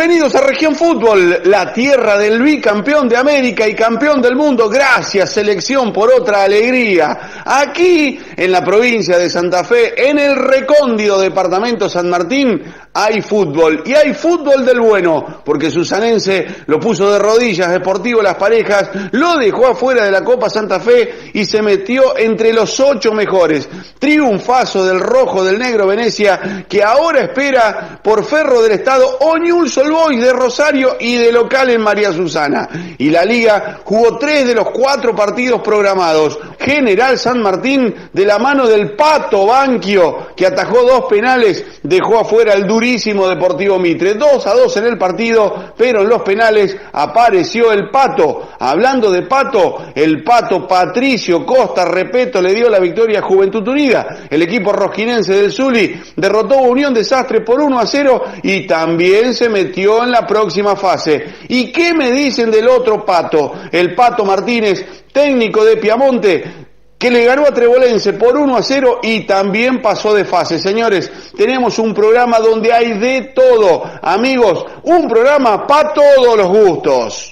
Bienvenidos a Región Fútbol, la tierra del bicampeón de América y campeón del mundo. Gracias, selección, por otra alegría. Aquí, en la provincia de Santa Fe, en el recóndido departamento San Martín, hay fútbol. Y hay fútbol del bueno, porque Susanense lo puso de rodillas, Deportivo Las Parejas, lo dejó afuera de la Copa Santa Fe y se metió entre los ocho mejores. Triunfazo del rojo del negro Venecia, que ahora espera por Ferro del Estado Oñul Solbois de Rosario y de local en María Susana. Y la liga jugó tres de los cuatro partidos programados. General San Martín de la mano del Pato Banquio, que atajó dos penales, dejó afuera el durísimo Deportivo Mitre. Dos a dos en el partido, pero en los penales apareció el Pato. Hablando de Pato, el Pato Patricio Costa, repito, le dio la victoria a Juventud Unida. El equipo rosquinense del Zuli derrotó a Unión Desastre por 1 a 0 y también se metió en la próxima fase. ¿Y qué me dicen del otro Pato? El Pato Martínez, técnico de Piamonte, que le ganó a Trebolense por 1 a 0 y también pasó de fase. Señores, tenemos un programa donde hay de todo. Amigos, un programa para todos los gustos.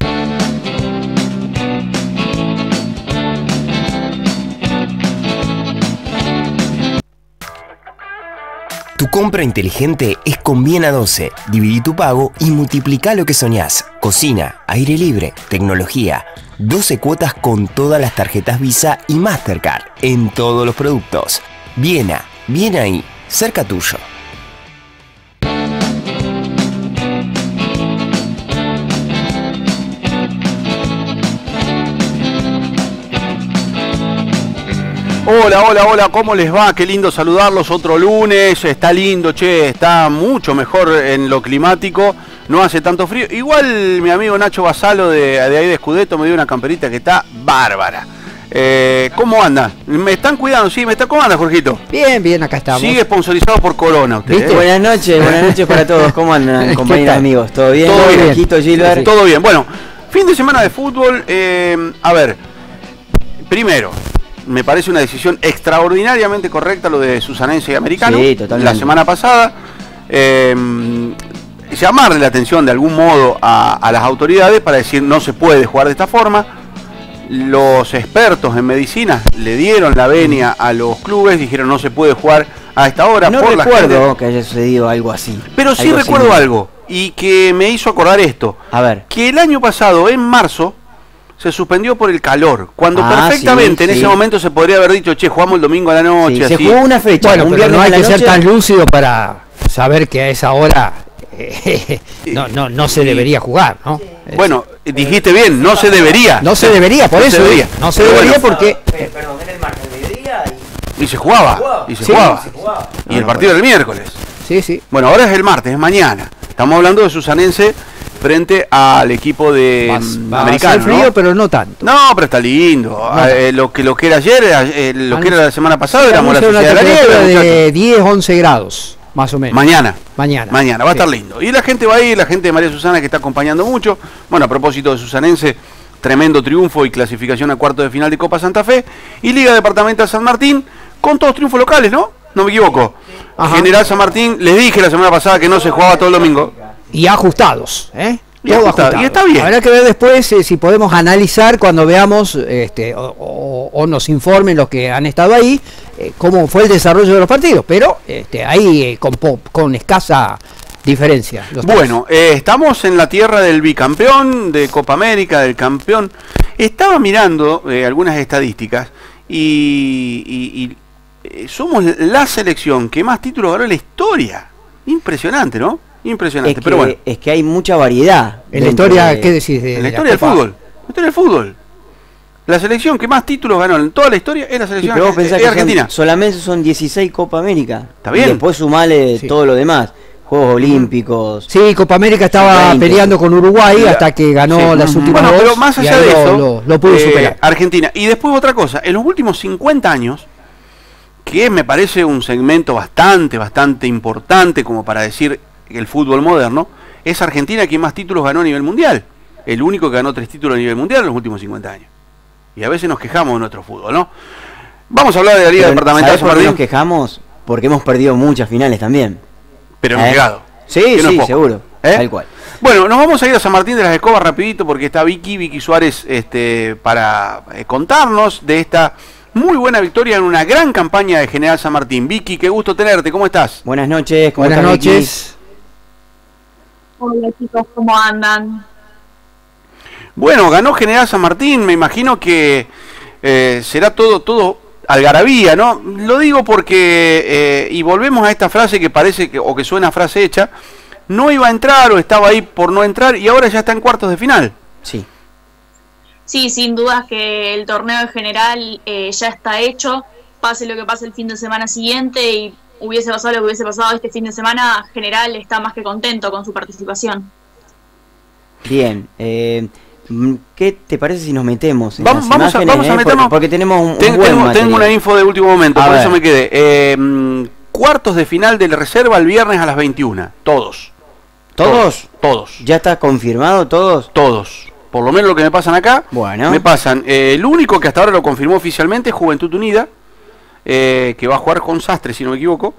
Tu compra inteligente es con Bien a 12. Dividí tu pago y multiplica lo que soñás. Cocina, aire libre, tecnología. 12 cuotas con todas las tarjetas Visa y Mastercard en todos los productos. Viena, bien ahí, cerca tuyo. Hola, hola, hola, ¿cómo les va? Qué lindo saludarlos otro lunes. Está lindo, che, está mucho mejor en lo climático. No hace tanto frío. Igual mi amigo Nacho Basalo de, de ahí de Escudeto me dio una camperita que está bárbara. Eh, ¿Cómo anda? ¿Me están cuidando? Sí, ¿me está... ¿Cómo anda, Jorgito? Bien, bien, acá estamos. Sigue sponsorizado por Corona usted. ¿Viste? ¿eh? Buenas noches, buenas noches para todos. ¿Cómo andan, ¿Qué compañeros amigos? ¿Todo bien? Todo bien. Gilbert. Todo bien. Bueno, fin de semana de fútbol. eh, a ver, primero, me parece una decisión extraordinariamente correcta lo de Susanense y Americano. Sí, totalmente. La semana pasada. eh, llamarle la atención de algún modo a, a las autoridades para decir no se puede jugar de esta forma. Los expertos en medicina le dieron la venia a los clubes, dijeron no se puede jugar a esta hora. No por recuerdo que haya sucedido algo así. Pero sí Algo recuerdo similar. algo y que me hizo acordar esto. A ver. Que el año pasado, en marzo, se suspendió por el calor. Cuando Ah, perfectamente sí, en sí. ese momento se podría haber dicho, che, jugamos el domingo a la noche. Sí, se jugó una fecha, Bueno, un pero viernes no hay que ser tan lúcido para saber que a esa hora eh, no, no, no se debería jugar, ¿no? Bueno, dijiste bien, no se debería. No se debería, por No eso se debería. digo, no se Pero debería bueno, porque Perdón, en el martes de mediodía Y se jugaba. Y se Sí, jugaba. se jugaba. Y el partido del miércoles. sí, sí. Bueno, ahora es el martes, es mañana. Estamos hablando de Susanense frente al equipo de mm, americano. frío, ¿no? pero no tanto. No, pero está lindo. No. Eh, lo que lo que era ayer, era, eh, lo que era la semana pasada, éramos la Vamos a sociedad de la nieve. de 10, 11 grados, más o menos. Mañana. Mañana. Mañana, va a Sí. estar lindo. Y la gente va a ir, la gente de María Susana que está acompañando mucho. Bueno, a propósito de Susanense, tremendo triunfo y clasificación a cuarto de final de Copa Santa Fe. Y Liga Departamental San Martín, con todos triunfos locales, ¿no? No me equivoco. Ajá. General San Martín, les dije la semana pasada que no se jugaba todo el domingo. Y ajustados, ¿eh? Y ajustado, y está bien. Habrá que ver después eh, si podemos analizar cuando veamos este, o, o- o nos informen los que han estado ahí eh, cómo fue el desarrollo de los partidos. Pero este, ahí eh, con, con escasa diferencia. Bueno, eh, estamos en la tierra del bicampeón de Copa América, del campeón. Estaba mirando eh, algunas estadísticas y, y- y, eh, somos la selección que más títulos ganó en la historia. Impresionante, ¿no? Impresionante. Es que, Pero bueno, es que hay mucha variedad. en la historia, de- ¿qué decís? De, en la de historia del fútbol. La historia del fútbol. La selección que más títulos ganó en toda la historia es la Sí, selección pero vos pensás es que son- argentina. solamente son 16 Copa América. Está bien. Y después sumale Sí. todo lo demás. Juegos Olímpicos. Sí, Copa América estaba Sub-20. peleando con Uruguay Mira, hasta que ganó sí. las últimas Bueno, dos. pero más allá de eso, lo, lo pudo eh, superar. Argentina. Y después otra cosa, en los últimos 50 años, que me parece un segmento bastante, bastante importante como para decir el fútbol moderno, es Argentina quien más títulos ganó a nivel mundial. El único que ganó tres títulos a nivel mundial en los últimos 50 años. Y a veces nos quejamos de nuestro fútbol, ¿no? Vamos a hablar de la Liga Pero, Departamental de ¿sabés San por qué nos quejamos? Porque hemos perdido muchas finales también. pero hemos ¿Eh? llegado. Sí, Que sí, poco. seguro. ¿eh? Tal cual. Bueno, nos vamos a ir a San Martín de las Escobas rapidito porque está Vicky, Vicky Suárez, este, para eh, contarnos de esta muy buena victoria en una gran campaña de General San Martín. Vicky, qué gusto tenerte, ¿cómo estás? Buenas noches, ¿cómo Buenas estás, Vicky? Hola chicos, ¿cómo andan? Bueno, ganó General San Martín, me imagino que eh, será todo, todo algarabía, ¿no? Lo digo porque, eh, y volvemos a esta frase que parece que, o que suena frase hecha, no iba a entrar o estaba ahí por no entrar y ahora ya está en cuartos de final. Sí. Sí, sin dudas que el torneo en general eh, ya está hecho, pase lo que pase el fin de semana siguiente y hubiese pasado lo que hubiese pasado este fin de semana, general está más que contento con su participación. Bien. eh, mm, ¿Qué te parece si nos metemos en Vamos- las vamos a- imágenes, vamos a eh? meternos- Porque, porque tenemos un, buen tengo, material. tengo una info de último momento, A por ver. eso me quedé. Eh, mm, cuartos de final del reserva el viernes a las 21. Todos. ¿Todos? Todos. ¿Ya está confirmado todos? Todos. Por lo menos lo que me pasan acá. Bueno. Me pasan. eh, el único que hasta ahora lo confirmó oficialmente es Juventud Unida, eh, que va a jugar con Sastre, si no me equivoco.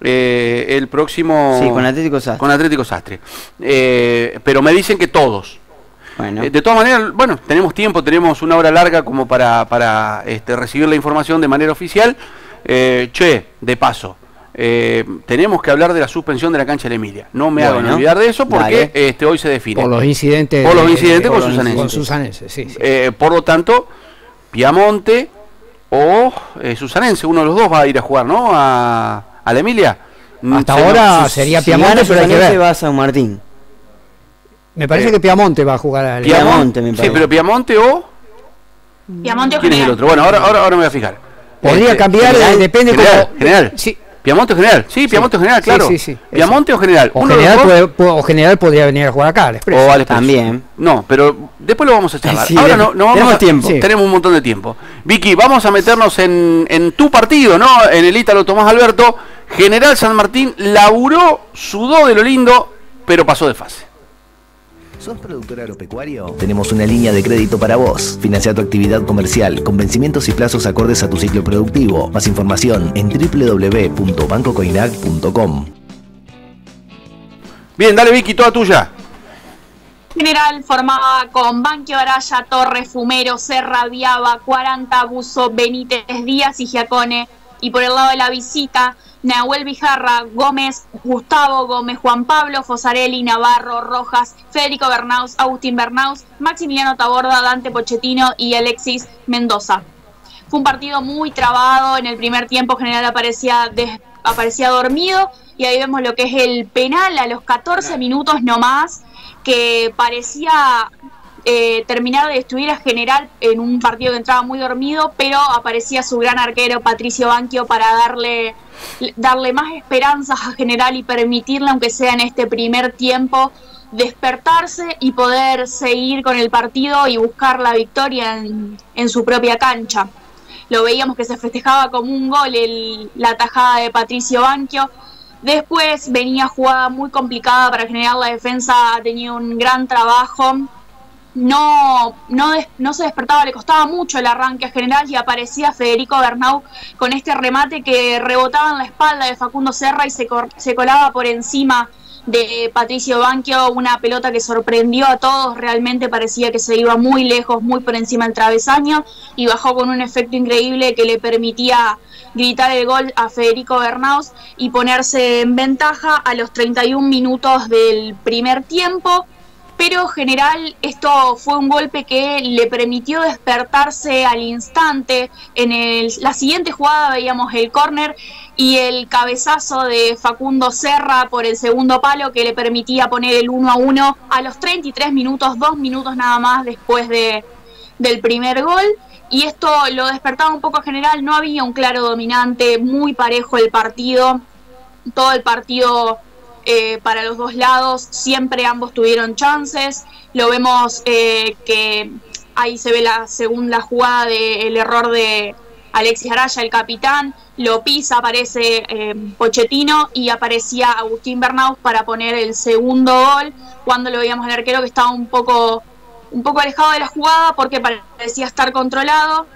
eh, el próximo. Sí, con Atlético Sastre. Con Atlético Sastre. Eh, pero me dicen que todos. Bueno, Eh, de todas maneras, bueno, tenemos tiempo, tenemos una hora larga como para, para este, recibir la información de manera oficial. Eh, che, de paso, eh, tenemos que hablar de la suspensión de la cancha de la Emilia. No me hagan Bueno, olvidar de eso porque dale. este, hoy se define. Por los incidentes. Por los de- incidentes con los Susanense. Con Susanense, sí, sí. Eh, por lo tanto, Piamonte o eh, Susanense, uno de los dos va a ir a jugar, ¿no? A, a la Emilia. Mm, Hasta se- ahora sería Piamonte, pero hay que ver. va a San Martín. Me parece eh, que Piamonte va a jugar al Piamonte, me Sí, parece. pero Piamonte o. Piamonte o ¿Quién es el otro? Bueno, ahora, ahora, ahora me voy a fijar. Podría Este, cambiar, general, depende general, como- General. Sí. Piamonte o general. Sí, Piamonte o general, claro. sí, sí, eso. Piamonte o general. O Uno general, dos, puede- puede- o general podría venir a jugar acá, al Expreso. o al Expreso. También. No, pero después lo vamos a charlar. Sí, Ahora de- no, no vamos tenemos a- tiempo. Sí. Tenemos un montón de tiempo. Vicky, vamos a meternos en, en tu partido, ¿no? En el Ítalo Tomás Alberto. General San Martín laburó, sudó de lo lindo, pero pasó de fase. ¿Sos productor agropecuario? Tenemos una línea de crédito para vos. Financia tu actividad comercial con vencimientos y plazos acordes a tu ciclo productivo. Más información en www.bancocoinac.com. Bien, dale Vicky, toda tuya. General formada con Banquio Araya, Torres, Fumero, Serra, Viaba, 40, Buzo, Benítez, Díaz y Giacone. Y por el lado de la visita, Nahuel Vijarra, Gómez, Gustavo Gómez, Juan Pablo, Fosarelli, Navarro, Rojas, Federico Bernaus, Agustín Bernaus, Maximiliano Taborda, Dante Pochettino y Alexis Mendoza. Fue un partido muy trabado, en el primer tiempo general aparecía, des- aparecía dormido y ahí vemos lo que es el penal a los 14 minutos nomás, que parecía eh, terminar de destruir a General en un partido que entraba muy dormido, pero aparecía su gran arquero Patricio Banquio para darle, darle más esperanzas a General y permitirle, aunque sea en este primer tiempo, despertarse y poder seguir con el partido y buscar la victoria en, en su propia cancha. Lo veíamos que se festejaba como un gol la tajada de Patricio Banquio. Después venía jugada muy complicada para generar la defensa, ha tenido un gran trabajo. No, no, no se despertaba, le costaba mucho el arranque general y aparecía Federico Bernau con este remate que rebotaba en la espalda de Facundo Serra y se, cor- se colaba por encima de Patricio Banquio, una pelota que sorprendió a todos, realmente parecía que se iba muy lejos, muy por encima del travesaño y bajó con un efecto increíble que le permitía gritar el gol a Federico Bernaus y ponerse en ventaja a los 31 minutos del primer tiempo. Pero general esto fue un golpe que le permitió despertarse al instante. En el- la siguiente jugada veíamos el córner y el cabezazo de Facundo Serra por el segundo palo que le permitía poner el 1 a 1 a los 33 minutos, dos minutos nada más después de, del primer gol. Y esto lo despertaba un poco general, no había un claro dominante, muy parejo el partido, todo el partido eh, para los dos lados, siempre ambos tuvieron chances, lo vemos eh, que ahí se ve la segunda jugada del error de Alexis Araya, el capitán, lo pisa, aparece eh, Pochettino y aparecía Agustín Bernaus para poner el segundo gol, cuando lo veíamos al arquero que estaba un poco, un poco alejado de la jugada porque parecía estar controlado,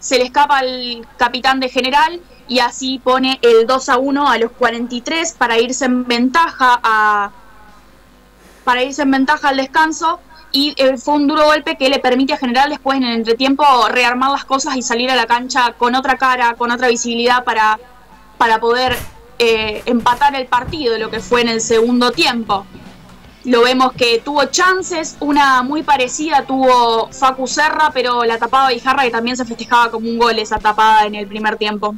se le escapa al capitán de general y así pone el 2 a 1 a los 43 para irse en ventaja a, para irse en ventaja al descanso y eh, fue un duro golpe que le permite a General después en el entretiempo rearmar las cosas y salir a la cancha con otra cara, con otra visibilidad para, para poder eh, empatar el partido, lo que fue en el segundo tiempo. Lo vemos que tuvo chances, una muy parecida tuvo Facu Serra, pero la tapaba Bijarra que también se festejaba como un gol esa tapada en el primer tiempo.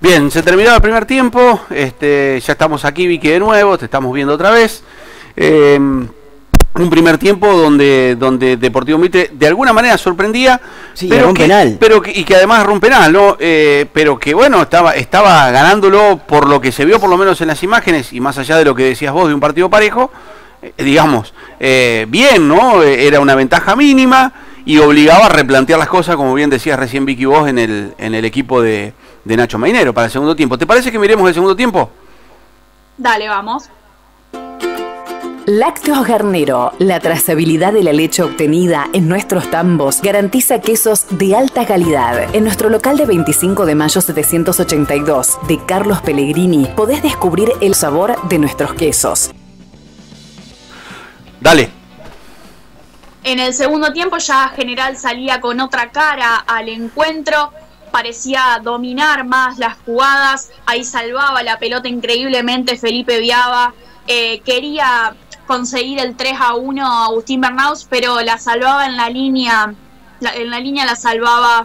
Bien, se terminó el primer tiempo, este, ya estamos aquí Vicky de nuevo, te estamos viendo otra vez. Eh, un primer tiempo donde donde Deportivo Mitre de alguna manera sorprendía pero un penal. pero que, y que además era un penal no eh, pero que bueno estaba estaba ganándolo por lo que se vio por lo menos en las imágenes y más allá de lo que decías vos de un partido parejo eh, digamos eh, bien no era una ventaja mínima y obligaba a replantear las cosas como bien decías recién Vicky vos en el en el equipo de, de Nacho Mainero para el segundo tiempo te parece que miremos el segundo tiempo dale vamos Lácteos Garnero, la trazabilidad de la leche obtenida en nuestros tambos garantiza quesos de alta calidad. En nuestro local de 25 de mayo 782 de Carlos Pellegrini podés descubrir el sabor de nuestros quesos. Dale. En el segundo tiempo ya General salía con otra cara al encuentro, parecía dominar más las jugadas, ahí salvaba la pelota increíblemente Felipe Viaba, eh, quería conseguir el 3 a 1 a Agustín Bernaus, pero la salvaba en la línea, en la línea la salvaba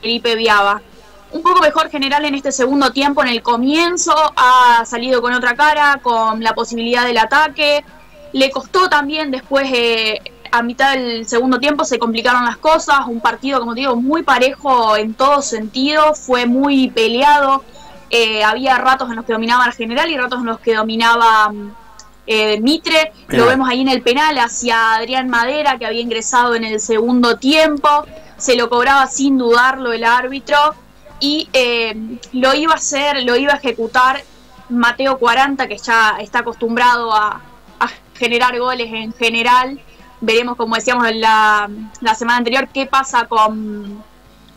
Felipe Viaba. Un poco mejor general en este segundo tiempo, en el comienzo ha salido con otra cara, con la posibilidad del ataque. Le costó también después, eh, a mitad del segundo tiempo, se complicaron las cosas. Un partido, como digo, muy parejo en todo sentido, fue muy peleado. Eh, había ratos en los que dominaba el general y ratos en los que dominaba eh, Mitre, lo vemos ahí en el penal hacia Adrián Madera, que había ingresado en el segundo tiempo, se lo cobraba sin dudarlo el árbitro y eh, lo iba a hacer, lo iba a ejecutar Mateo 40, que ya está acostumbrado a, generar goles en general. Veremos, como decíamos la, la semana anterior, qué pasa con,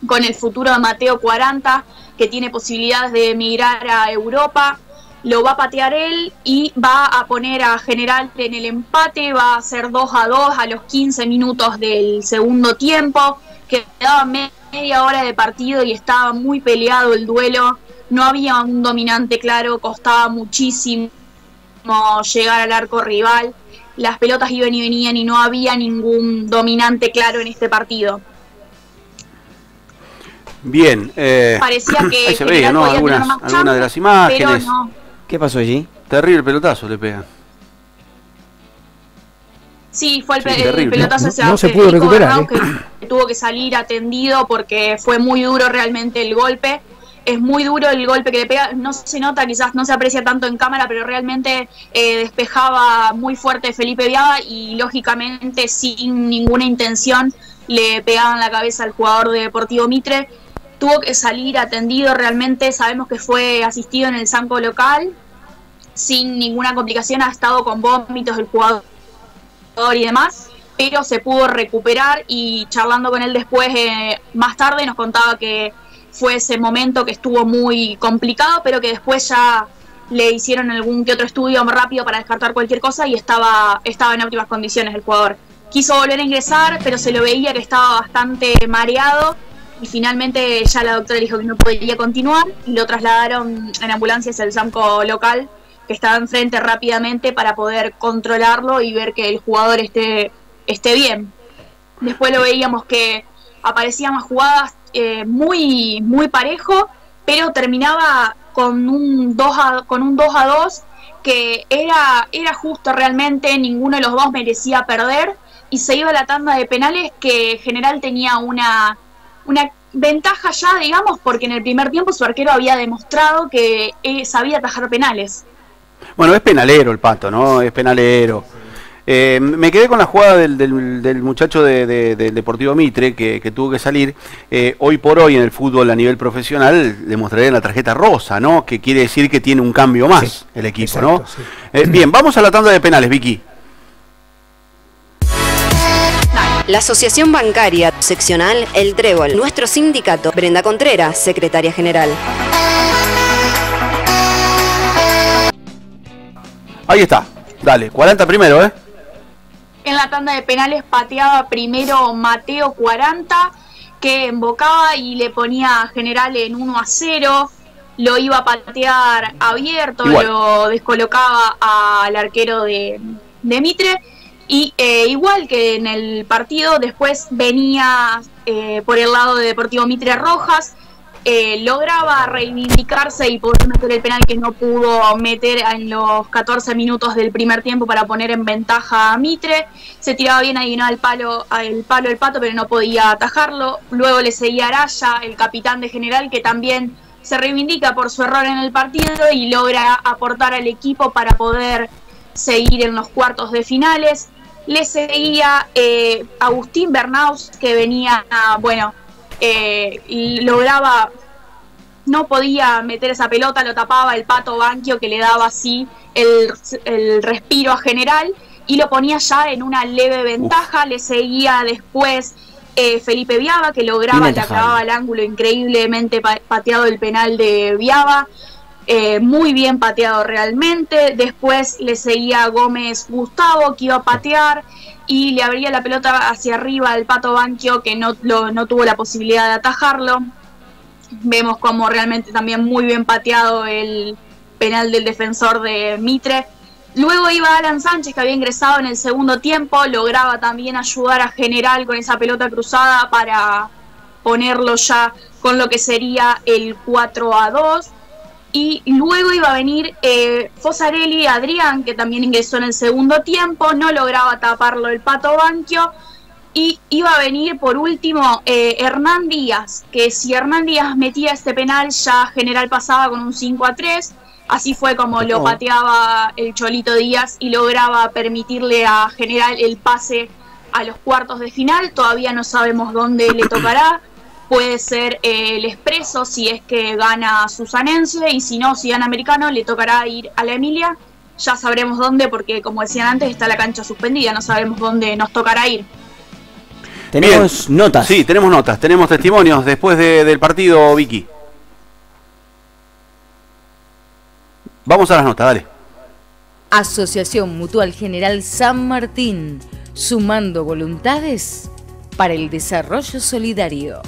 con el futuro de Mateo 40, que tiene posibilidades de emigrar a Europa. Lo va a patear él y va a poner a General en el empate, va a hacer 2 a 2 a los 15 minutos del segundo tiempo, quedaba media hora de partido y estaba muy peleado el duelo, no había un dominante claro, costaba muchísimo llegar al arco rival, las pelotas iban y venían y no había ningún dominante claro en este partido. Bien, eh, parecía que se veía, ¿no? algunas, algunas de las imágenes. No, ¿Qué pasó allí? Terrible pelotazo le pega. Sí, fue el, pelotazo no, no se pudo recuperar. ¿eh? Que tuvo que salir atendido porque fue muy duro realmente el golpe. Es muy duro el golpe que le pega. No se nota, quizás no se aprecia tanto en cámara, pero realmente eh, despejaba muy fuerte Felipe Viaba y lógicamente sin ninguna intención le pegaban la cabeza al jugador de Deportivo Mitre tuvo que salir atendido realmente, sabemos que fue asistido en el Sanco local, sin ninguna complicación, ha estado con vómitos del jugador y demás, pero se pudo recuperar y charlando con él después, eh, más tarde, nos contaba que fue ese momento que estuvo muy complicado, pero que después ya le hicieron algún que otro estudio rápido para descartar cualquier cosa y estaba, estaba en óptimas condiciones el jugador. Quiso volver a ingresar, pero se lo veía que estaba bastante mareado y finalmente ya la doctora dijo que no podía continuar y lo trasladaron en ambulancia hacia el SAMCO local que estaba enfrente rápidamente para poder controlarlo y ver que el jugador esté, esté bien. Después lo veíamos que aparecían más jugadas eh, muy, muy parejo, pero terminaba con un 2 a, con un 2 a 2 que era, era justo realmente, ninguno de los dos merecía perder y se iba a la tanda de penales que en general tenía una una ventaja ya, digamos, porque en el primer tiempo su arquero había demostrado que eh, sabía atajar penales. Bueno, es penalero el pato, ¿no? Es penalero. Eh, me quedé con la jugada del, del, muchacho de, del Deportivo Mitre que, tuvo que salir. Eh, hoy por hoy en el fútbol a nivel profesional le mostraré la tarjeta rosa, ¿no? Que quiere decir que tiene un cambio más el equipo, ¿no? bien, vamos a la tanda de penales, Vicky. La Asociación Bancaria Seccional El Trébol. Nuestro sindicato. Brenda Contreras, secretaria general. Ahí está. Dale, 40 primero, ¿eh? En la tanda de penales pateaba primero Mateo 40, que embocaba y le ponía a General en 1 a 0. Lo iba a patear abierto, Igual. lo descolocaba al arquero de, de Mitre. Y eh, igual que en el partido, después venía eh, por el lado de Deportivo Mitre Rojas, eh, lograba reivindicarse y poder meter el penal que no pudo meter en los 14 minutos del primer tiempo para poner en ventaja a Mitre. Se tiraba bien adivinaba el palo, el palo del pato, pero no podía atajarlo. Luego le seguía Araya, el capitán de general, que también se reivindica por su error en el partido y logra aportar al equipo para poder seguir en los cuartos de finales. Le seguía eh, Agustín Bernaus, que venía, bueno, eh, lograba, no podía meter esa pelota, lo tapaba el pato Banquio que le daba así el, el respiro a general y lo ponía ya en una leve ventaja. Le seguía después eh, Felipe Viaba, que lograba, le acababa al ángulo increíblemente pa- pateado el penal de Viaba. eh, muy bien pateado realmente. Después le seguía Gómez Gustavo, que iba a patear y le abría la pelota hacia arriba al Pato Banquio, que no, lo- no tuvo la posibilidad de atajarlo. Vemos como realmente también muy bien pateado el penal del defensor de Mitre. Luego iba Alan Sánchez, que había ingresado en el segundo tiempo, lograba también ayudar a General con esa pelota cruzada para ponerlo ya con lo que sería el 4 a 2. Y luego iba a venir eh, Fosarelli Adrián, que también ingresó en el segundo tiempo, no lograba taparlo el Pato Banquio. Y iba a venir por último eh, Hernán Díaz, que si Hernán Díaz metía este penal ya General pasaba con un 5 a 3. Así fue como lo pateaba el Cholito Díaz y lograba permitirle a General el pase a los cuartos de final. Todavía no sabemos dónde le tocará. Puede ser eh, el Expreso si es que gana Susanense y si no, si gana Americano, le tocará ir a la Emilia. Ya sabremos dónde porque como decían antes está la cancha suspendida, no sabemos dónde nos tocará ir. Tenemos notas. Sí, tenemos notas, tenemos testimonios después de- del partido, Vicky. Vamos a las notas, dale. Asociación Mutual General San Martín, sumando voluntades para el desarrollo solidario.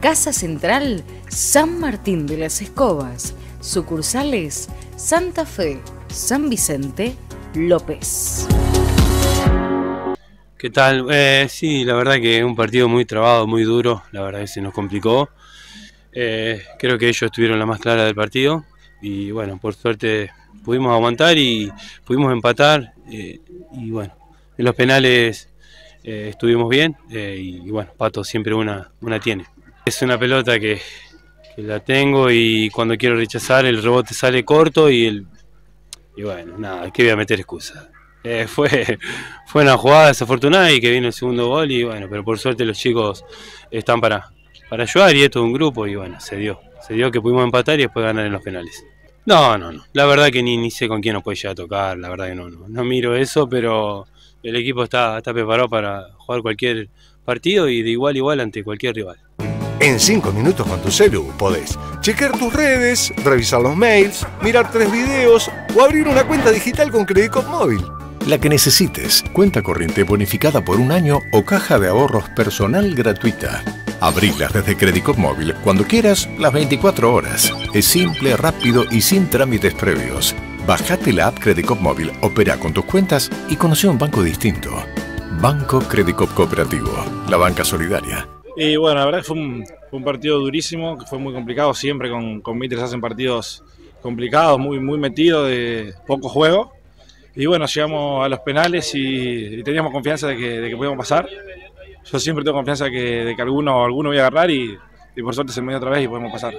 Casa Central San Martín de las Escobas, sucursales Santa Fe, San Vicente, López. ¿Qué tal? Eh, sí, la verdad que un partido muy trabado, muy duro, la verdad que se nos complicó. Eh, creo que ellos tuvieron la más clara del partido y bueno, por suerte pudimos aguantar y pudimos empatar eh, y bueno, en los penales estuvimos bien y, y bueno, Pato siempre una, una tiene. Es una pelota que, la tengo y cuando quiero rechazar el rebote sale corto y el... Y bueno, nada, que voy a meter excusa. Eh, fue, fue una jugada desafortunada y que vino el segundo gol y bueno, pero por suerte los chicos están para, para ayudar y esto es un grupo y bueno, se dio. Se dio que pudimos empatar y después ganar en los penales. No, no, no. La verdad que ni, ni sé con quién nos puede llegar a tocar, la verdad que no, no, no miro eso, pero el equipo está, está preparado para jugar cualquier partido y de igual a igual ante cualquier rival. En 5 minutos con tu celu podés chequear tus redes, revisar los mails, mirar tres videos o abrir una cuenta digital con Credicop Móvil. La que necesites. Cuenta corriente bonificada por un año o caja de ahorros personal gratuita. Abrilas desde Credicop Móvil cuando quieras las 24 horas. Es simple, rápido y sin trámites previos. Bajate la app Credicop Móvil, opera con tus cuentas y conoce un banco distinto. Banco Credicop Cooperativo, la banca solidaria. Y bueno, la verdad que fue un, partido durísimo, que fue muy complicado. Siempre con, con Mitre se hacen partidos complicados, muy, muy metidos, de poco juego. Y bueno, llegamos a los penales y, teníamos confianza de que, de podíamos pasar. Yo siempre tengo confianza de que, alguno, alguno voy a agarrar y, y por suerte se me dio otra vez y podemos pasar.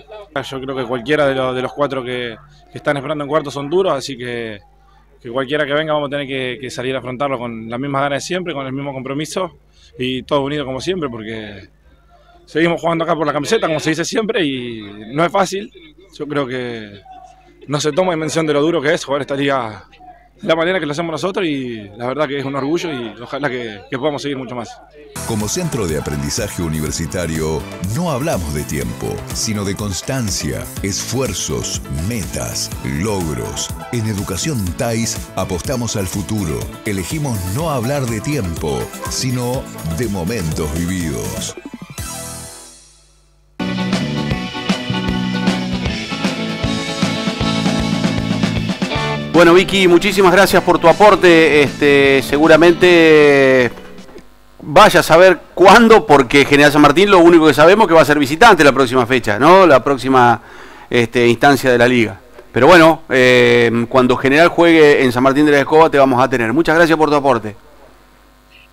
Yo creo que cualquiera de, los- de los cuatro que, están esperando en cuarto son duros, así que, que cualquiera que venga vamos a tener que, salir a afrontarlo con las mismas ganas de siempre, con el mismo compromiso y todo unido como siempre, porque seguimos jugando acá por la camiseta, como se dice siempre, y no es fácil. Yo creo que no se toma dimensión de lo duro que es jugar esta liga la manera que lo hacemos nosotros y la verdad que es un orgullo y ojalá que, que podamos seguir mucho más. Como centro de aprendizaje universitario, no hablamos de tiempo, sino de constancia, esfuerzos, metas, logros. En Educación TAIS apostamos al futuro. Elegimos no hablar de tiempo, sino de momentos vividos. Bueno, Vicky, muchísimas gracias por tu aporte. Este, seguramente vaya a saber cuándo, porque General San Martín lo único que sabemos es que va a ser visitante la próxima fecha, ¿no? La próxima este, instancia de la liga. Pero bueno, eh, cuando General juegue en San Martín de la Escoba te vamos a tener. Muchas gracias por tu aporte.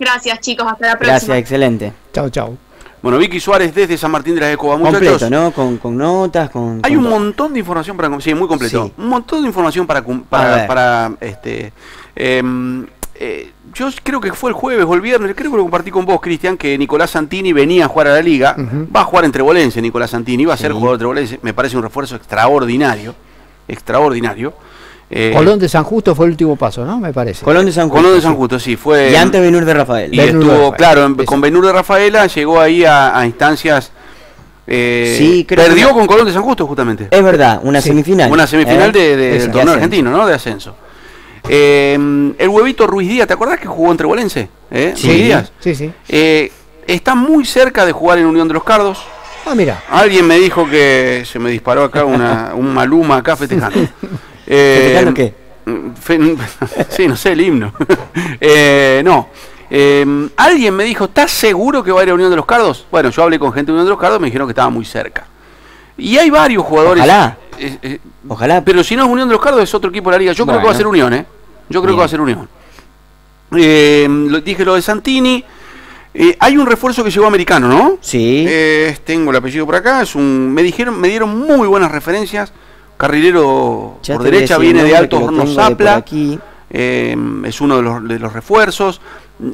Gracias, chicos. Hasta la próxima. Gracias, excelente. Chao, chao. Bueno, Vicky Suárez desde San Martín de la Escoba. Muchachos, Completo, ¿no? Con, con notas, con... Hay con un todo. montón de información para... Sí, muy completo. Sí. Un montón de información para... para, este, em, eh, yo creo que fue el jueves o el viernes, creo que lo compartí con vos, Cristian, que Nicolás Santini venía a jugar a la liga. Va a jugar en Trebolense, Nicolás Santini. Va a ser Sí. jugador de Trebolense. Me parece un refuerzo extraordinario. Extraordinario. Eh, Colón de San Justo fue el último paso, ¿no? Me parece. Colón de San Justo. Colón de San sí. Justo, sí. Fue, Y antes Benur de Rafael. y Benur estuvo, Rafael. claro, con Benur de Rafaela llegó ahí a, a instancias. eh, Sí, creo que perdió con Colón de San Justo, justamente. Es verdad, una Sí. semifinal. Una semifinal ¿eh? de, de- del Esa. torneo De argentino, ¿no? De ascenso. Eh, el huevito Ruiz Díaz, ¿te acordás que jugó en Trebolense? ¿Eh? Sí. Ruiz Díaz. Sí, sí. Eh, está muy cerca de jugar en Unión de los Cardos. Ah, mira. Alguien me dijo que se me disparó acá una, un maluma acá festejando. Eh, ¿Festejando qué? sí, no sé, el himno. Eh, no. Eh, alguien me dijo, ¿estás seguro que va a ir a Unión de los Cardos? Bueno, yo hablé con gente de Unión de los Cardos, me dijeron que estaba muy cerca. Y hay varios jugadores. Ojalá. Eh, eh, Ojalá. pero si no es Unión de los Cardos, es otro equipo de la liga. Yo creo que va a ser Unión, ¿eh? Yo creo que va a ser Unión. Lo- dije lo de Santini. Hay un refuerzo que llegó americano, ¿no? Sí. Tengo el apellido por acá. Es un, me dijeron, me dieron muy buenas referencias. Carrilero Ya por derecha viene de Alto que lo Horno tengo de por Zapla. aquí. Eh, es uno de los, de los refuerzos.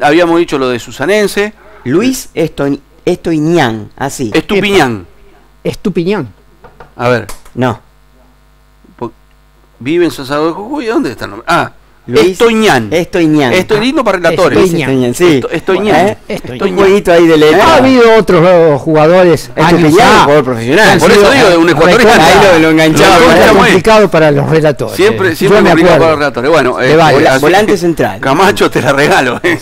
Habíamos dicho lo de Susanense. Luis Esto- Estoiñán, así. Estupiñán. Estupiñán. A ver. No. Vive en San Salvador de Jujuy. ¿Dónde está el nombre? Ah, Luis Estoñán. Estoiñán. Estoy lindo para relatores. Luis Estoiñán, sí. Esto- Estoiñán. ¿Eh? Un jueguito ahí de letra. Ha habido otros jugadores. ya, jugador profesional. Por eso digo, de un ecuatoriano. Ahí lo- lo enganchaba, ¿eh? complicado para los relatores. Siempre, siempre me complicado acuerdo. para los relatores. Bueno, así- Volante central. Camacho te la regalo. eh,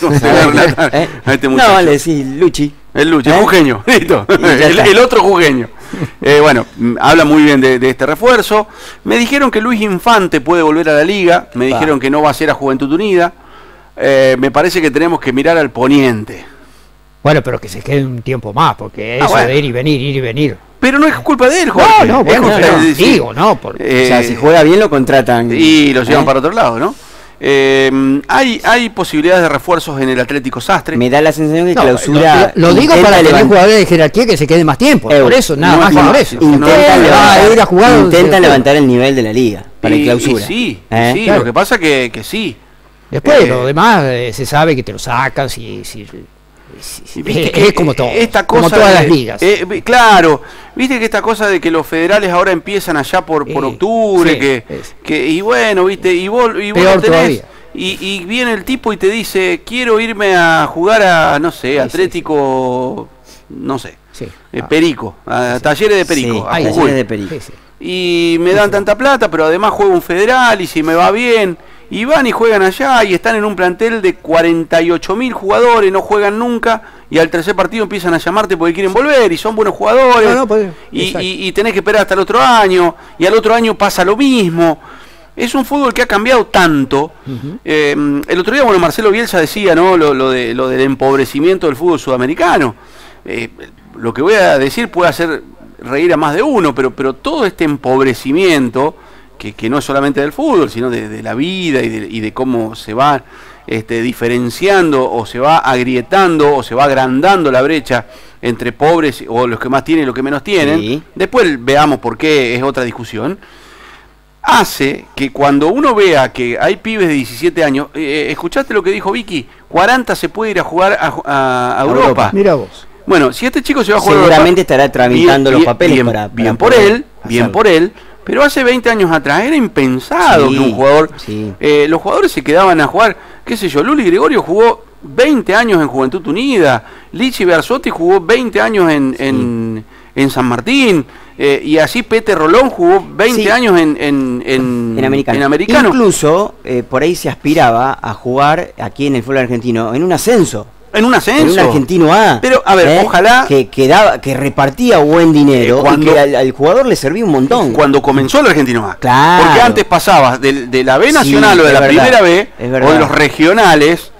a ¿Eh? a este muchacho. No, le decís Luchi. El ¿Eh? jujeño, listo. El otro jujeño. Eh, bueno, mm, habla muy bien de, de este refuerzo. Me dijeron que Luis Infante puede volver a la liga. Me Va. dijeron que no va a ser a Juventud Unida. Eh, me parece que tenemos que mirar al poniente. Bueno, pero que se quede un tiempo más, porque Ah, eso bueno. de ir y venir, ir y venir. Pero no es culpa de él, No, Jorge. no, Es bueno, no, sí. digo, no, por- Eh, o sea, si juega bien lo contratan. y lo llevan ¿Eh? para otro lado, ¿no? Eh, hay, hay posibilidades de refuerzos en el Atlético Sastre. Me da la sensación que No, clausura. lo, lo digo para tener levantar- jugadores de jerarquía que se queden más tiempo. Eh, por eso, nada no, más que no, por eso. no, Intenta no, va levantar, a ir a jugar intenta levantar el nivel de la liga. Para Y- el clausura. y sí, ¿Eh? sí, Claro. lo que pasa que, que sí. Después, Eh, lo demás eh, se sabe que te lo sacan. Si, si, viste es, que es como todo. Esta como cosa todas de- las ligas. eh, claro, viste que esta cosa de que los federales ahora empiezan allá por, por Eh, octubre, sí, que, que y bueno, viste, y vos, y vos Peor tenés, todavía. y, y viene el tipo y te dice, quiero irme a jugar a, no sé, Atlético, no sé, eh, Ah, Perico, a talleres de Perico, a talleres de Perico. y me dan tanta plata, pero además juego un federal y si me va bien, y van y juegan allá y están en un plantel de 48 mil jugadores, no juegan nunca, y al tercer partido empiezan a llamarte porque quieren volver y son buenos jugadores, No, no, pues, y, exacto. y- y tenés que esperar hasta el otro año, y al otro año pasa lo mismo. Es un fútbol que ha cambiado tanto. Eh, el otro día, bueno, Marcelo Bielsa decía, ¿no? Lo, lo de, lo del empobrecimiento del fútbol sudamericano. Eh, lo que voy a decir puede hacer reír a más de uno, pero, pero todo este empobrecimiento, que, que no es solamente del fútbol, sino de, de la vida y de, y de cómo se va este, diferenciando o se va agrietando o se va agrandando la brecha entre pobres o los que más tienen y los que menos tienen. Sí. Después veamos por qué es otra discusión hace que cuando uno vea que hay pibes de 17 años, eh, escuchaste lo que dijo Vicky, 40 se puede ir a jugar a, a- a Europa. Europa. Mira vos. Bueno, si este chico se va a jugar a Seguramente Europa, estará tramitando bien- los papeles bien, para- bien por él, bien por él, Pero hace 20 años atrás era impensado Sí, que un jugador. sí. eh, los jugadores se quedaban a jugar, qué sé yo, Luli Gregorio jugó 20 años en Juventud Unida, Lichi Berzotti jugó 20 años en, en, en San Martín, eh, y así Pete Rolón jugó 20 Sí. años en, en, en, En americano. en americano. Incluso eh, por ahí se aspiraba a jugar aquí en el fútbol argentino en un ascenso. En un ascenso. En un argentino A. Pero, a ver, ¿eh? ojalá- Que, que, daba- que repartía buen dinero Eh, cuando- y que al, al jugador le servía un montón. Cuando comenzó el Argentino A. Claro. Porque antes pasabas de, de la B nacional Sí, o de la verdad, primera B o de los regionales.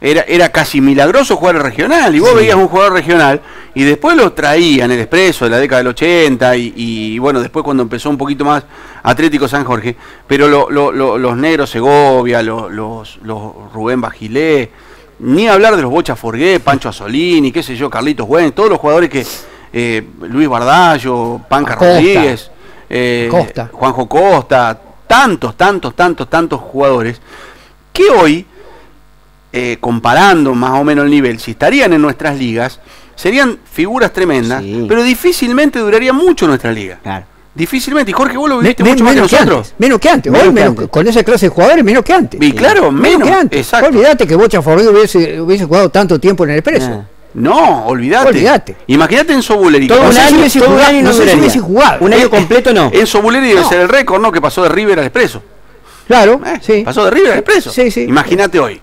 Era, era casi milagroso jugar el regional. Y vos veías un jugador regional y después lo traían el expreso de la década del 80 y, y, bueno, después cuando empezó un poquito más Atlético San Jorge. Pero lo- lo- lo- los negros Segovia, lo- los, los Rubén Bajilé, ni hablar de los Bocha Forgué, Pancho Asolini, qué sé yo, Carlitos Güen, todos los jugadores que. eh, Luis Bardallo, Panca. Rodríguez, eh, Costa. Juanjo Costa, tantos, tantos, tantos, tantos jugadores que hoy, eh, comparando más o menos el nivel, si estarían en nuestras ligas, serían figuras tremendas, pero difícilmente duraría mucho nuestra liga. Difícilmente. Y Jorge, vos lo viviste me- mucho más que menos, que nosotros. antes, menos que antes, Menos hoy que menos- antes. con esa clase de jugadores menos que antes. Y claro, menos, que antes. exacto. Olvídate que Bocha Forrido hubiese, hubiese jugado tanto tiempo en el expreso. No, olvídate. Olvídate. Imagínate Enzo Bulleri. Todo un año sin todo jugar, año no sé si jugado. Un año Eh, completo no. Enzo Bulleri debe No. ser el récord, ¿no? Que pasó de River al Expreso. Claro, sí. Pasó de River al Expreso. Sí, sí. Imagínate hoy.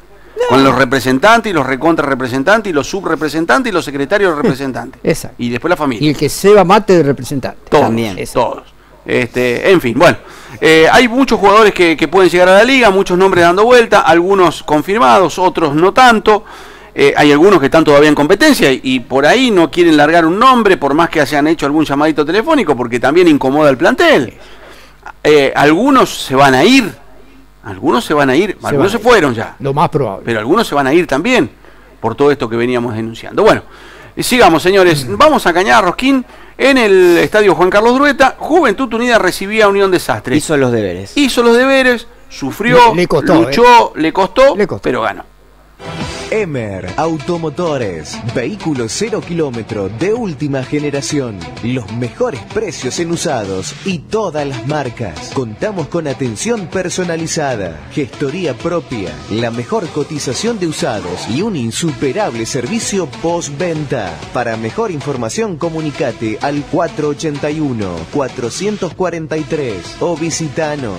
Con los representantes y los recontra representantes y los subrepresentantes y los secretarios representantes. Exacto. Y después la familia. Y el que se va mate de representante. Todos, todos. Este, en fin, bueno, eh, hay muchos jugadores que, que pueden llegar a la liga, muchos nombres dando vuelta, algunos confirmados, otros no tanto. Eh, hay algunos que están todavía en competencia y, y por ahí no quieren largar un nombre, por más que hayan hecho algún llamadito telefónico, porque también incomoda el plantel. Eh, algunos se van a ir, algunos se van a ir, algunos se a ir. fueron ya, Lo más probable. pero algunos se van a ir también por todo esto que veníamos denunciando. Bueno, eh, sigamos señores, vamos a Cañada Rosquín en el estadio Juan Carlos Drueta. Juventud Unida recibía a Unión Desastre. Hizo los deberes. Hizo los deberes, sufrió, Le- le costó, luchó, le, costó, pero ganó. Emer Automotores, vehículos cero kilómetro de última generación, los mejores precios en usados y todas las marcas. Contamos con atención personalizada, gestoría propia, la mejor cotización de usados y un insuperable servicio postventa. Para mejor información comunicate al 481 443 o visitanos.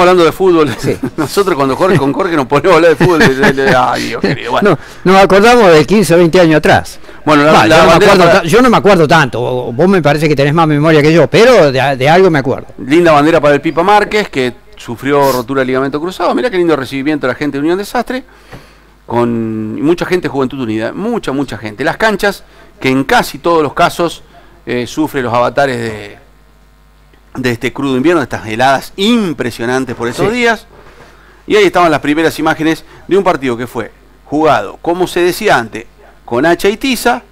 Hablando de fútbol. Nosotros cuando Jorge con Jorge nos ponemos a hablar de fútbol. Ay, Dios querido. Bueno, No, nos acordamos de 15 o 20 años atrás. Bueno, la- Va, la yo, no me acuerdo para- ta- yo no me acuerdo tanto. Vos me parece que tenés más memoria que yo, pero de, de algo me acuerdo. linda bandera para el Pipa Márquez que sufrió rotura de ligamento cruzado. Mira qué lindo recibimiento de la gente de Unión Desastre. Con mucha gente de Juventud Unida. Mucha, mucha gente. Las canchas que en casi todos los casos eh, sufre los avatares de, de este crudo invierno, de estas heladas impresionantes por estos Sí. días. Y ahí estaban las primeras imágenes de un partido que fue jugado, como se decía antes, con Hacha y Tiza.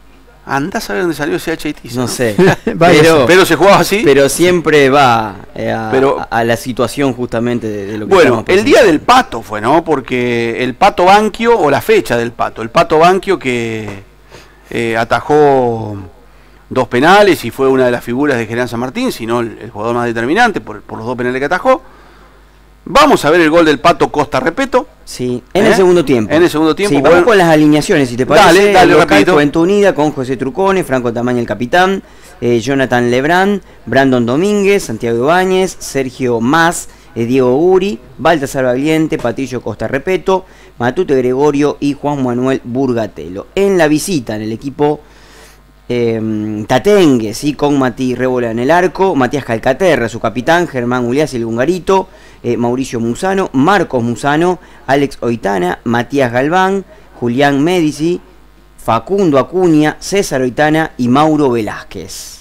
Anda a saber dónde salió ese Hacha y Tiza. No sé. pero, pero se jugaba así. Pero siempre va eh, a, Pero- a- la situación justamente de, de lo que Bueno, el día del pato fue, ¿no? Porque el pato Banquio, o la fecha del pato, el pato Banquio que eh, atajó dos penales y fue una de las figuras de Gerán San Martín, si no el, el jugador más determinante por, por los dos penales que atajó. Vamos a ver el gol del pato Costa Repeto. Sí, en ¿Eh? el segundo tiempo. En el segundo tiempo. Sí, vamos con las alineaciones, si te parece. Dale, dale, El local, rapidito. Juventud Unida con José Trucone, Franco Tamaña el capitán, eh, Jonathan Lebrán, Brandon Domínguez, Santiago Ibáñez, Sergio Más, eh, Diego Uri, Baltasar Valiente, Patricio Costa Repeto, Matute Gregorio y Juan Manuel Burgatelo. En la visita, en el equipo eh, Tatengue, ¿sí? con Mati Rébola en el arco, Matías Calcaterra, su capitán, Germán Ulias el Hungarito, eh, Mauricio Musano, Marcos Musano, Alex Oitana, Matías Galván, Julián Medici, Facundo Acuña, César Oitana y Mauro Velázquez.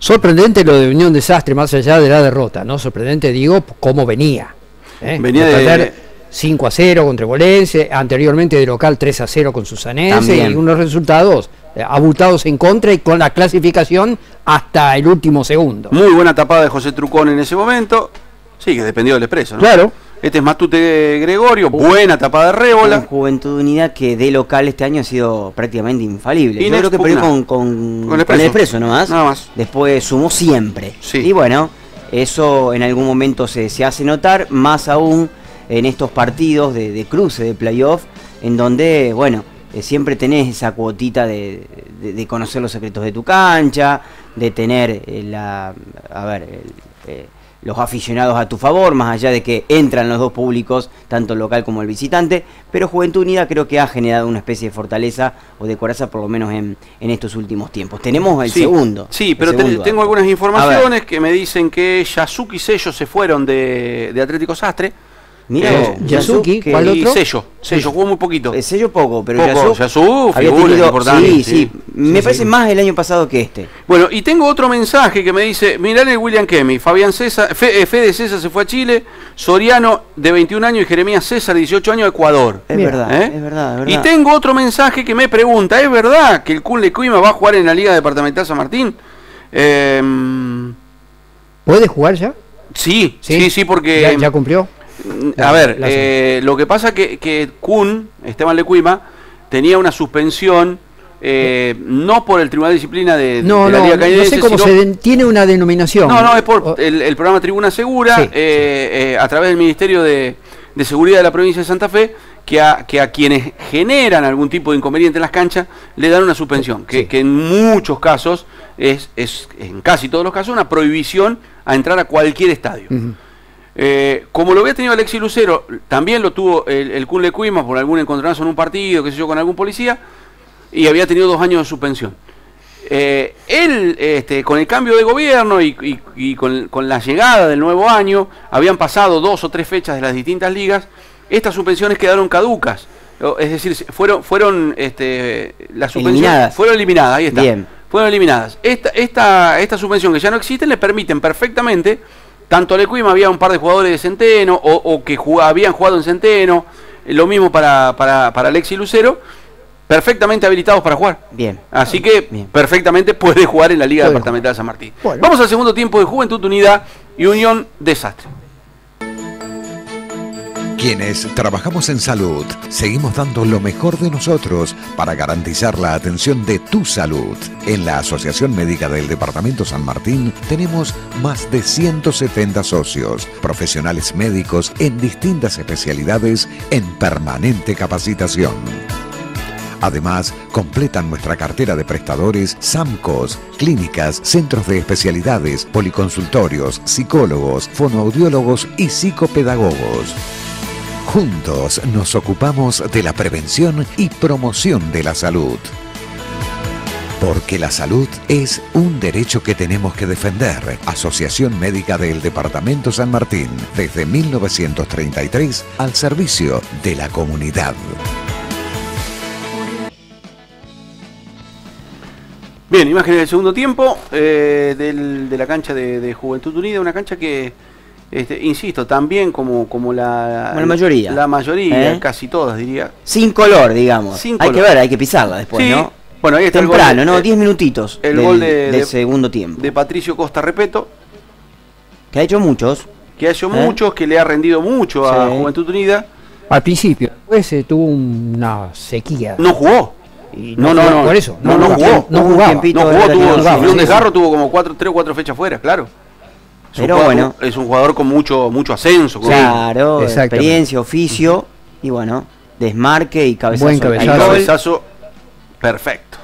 Sorprendente lo de Unión Desastre, más allá de la derrota, ¿no? Sorprendente, digo, cómo venía. ¿eh? Venía de- perder 5 a 0 contra Bolense, anteriormente de local 3 a 0 con Susanense, También. y unos resultados abultados en contra y con la clasificación hasta el último segundo. muy buena tapada de José Trucón en ese momento. Sí, que dependió del expreso, ¿no? Claro. Este es Matute Gregorio, buena tapada de rébola. Juventud Unida que de local este año ha sido prácticamente infalible. Yo creo que perdió con, con, Con el con el Expreso. expreso nomás. Nada más. Después sumó siempre. Sí. Y bueno, eso en algún momento se, se hace notar, más aún en estos partidos de, de cruce, de playoff, en donde, bueno, eh, siempre tenés esa cuotita de, de- de conocer los secretos de tu cancha, de tener eh, la, a ver, el, eh, los aficionados a tu favor, más allá de que entran los dos públicos, tanto el local como el visitante, pero Juventud Unida creo que ha generado una especie de fortaleza o de coraza por lo menos en, en estos últimos tiempos. Tenemos el Sí, segundo. Sí, pero segundo tengo algunas informaciones que me dicen que Yasuki y Sello se fueron de, de Atlético Sastre. Mira, Eh, Yasuki, ¿cuál y otro? Sello, Sello, jugó muy poquito. Eh, Sello poco, pero Poco, Yasu, Yasu, había figura tenido- importante, Sí, sí. sí, me Sí, parece sí. más el año pasado que este. Bueno, y tengo otro mensaje que me dice, mirá el William Kemi, Fabián César, Fe- eh, Fede César se fue a Chile, Soriano de 21 años y Jeremías César, 18 años, Ecuador. Es Mira, verdad, ¿eh? es verdad, es Y verdad. tengo otro mensaje que me pregunta, ¿es verdad que el Kun Lecuima va a jugar en la Liga Departamental San Martín? Em, ¿Puede jugar ya? sí, sí, sí, porque... ¿Ya, ya cumplió? A ver, eh, lo que pasa que, que Kun, Esteban Lecuima, tenía una suspensión eh, no por el Tribunal de Disciplina de, No, de la no, Liga no Canadiense, sé cómo sino- se den- tiene una denominación. no, no, es por el, el programa Tribuna Segura, Sí, eh, eh, a través del Ministerio de, de Seguridad de la provincia de Santa Fe, que a, que a quienes generan algún tipo de inconveniente en las canchas le dan una suspensión, que, que en muchos casos es, es, en casi todos los casos, una prohibición a entrar a cualquier estadio. Eh, como lo había tenido Alexis Lucero, también lo tuvo el, el Kun Lecuima por algún encontronazo en un partido, qué sé yo, con algún policía, y había tenido dos años de suspensión. Eh, él, este, con el cambio de gobierno y, y- y con, con la llegada del nuevo año, habían pasado dos o tres fechas de las distintas ligas, estas suspensiones quedaron caducas. Es decir, fueron, fueron este, las suspensiones Eliminadas. fueron eliminadas, ahí está. Bien. Fueron eliminadas. Esta, esta, esta suspensión que ya no existe le permiten perfectamente, tanto a Lecuima había un par de jugadores de Centeno, o, o que habían jugado en Centeno, eh, lo mismo para, para, para Alexis Lucero, perfectamente habilitados para jugar. Bien. Así que perfectamente puede jugar en la Liga Departamental de San Martín. Vamos al segundo tiempo de Juventud Unida y Unión Desastre. Quienes trabajamos en salud, seguimos dando lo mejor de nosotros para garantizar la atención de tu salud. En la Asociación Médica del Departamento San Martín tenemos más de 170 socios, profesionales médicos en distintas especialidades en permanente capacitación. Además, completan nuestra cartera de prestadores SAMCOS, clínicas, centros de especialidades, policonsultorios, psicólogos, fonoaudiólogos y psicopedagogos. Juntos nos ocupamos de la prevención y promoción de la salud. Porque la salud es un derecho que tenemos que defender. Asociación Médica del Departamento San Martín, desde 1933 al servicio de la comunidad. Bien, imágenes del segundo tiempo eh, del- de la cancha de, de Juventud Unida, una cancha que, este, insisto, también como, como la, Como la mayoría. La mayoría, ¿Eh? casi todas diría. Sin color, digamos. Sin hay color. que ver, hay que pisarla después, Sí. ¿no? Bueno, ahí está el gol Temprano, de- ¿no? eh, 10 minutitos El del, gol de, del de- segundo tiempo. de Patricio Costa Repeto, Que ha hecho muchos. que ha hecho ¿Eh? muchos, que le ha rendido mucho a. Juventud Unida. Al principio, después eh, tuvo una sequía. No jugó. Y No, no, no. Por eso. No, no, jugó. No Hubo un jugaba. No jugó, tuvo, no un desgarro, tuvo como cuatro, tres o cuatro fechas fuera, claro. Es un Pero jugador- bueno. Es un jugador con mucho, mucho ascenso. con- Claro, experiencia, oficio y bueno, desmarque y cabezazo. Buen cabezazo. cabezazo perfecto.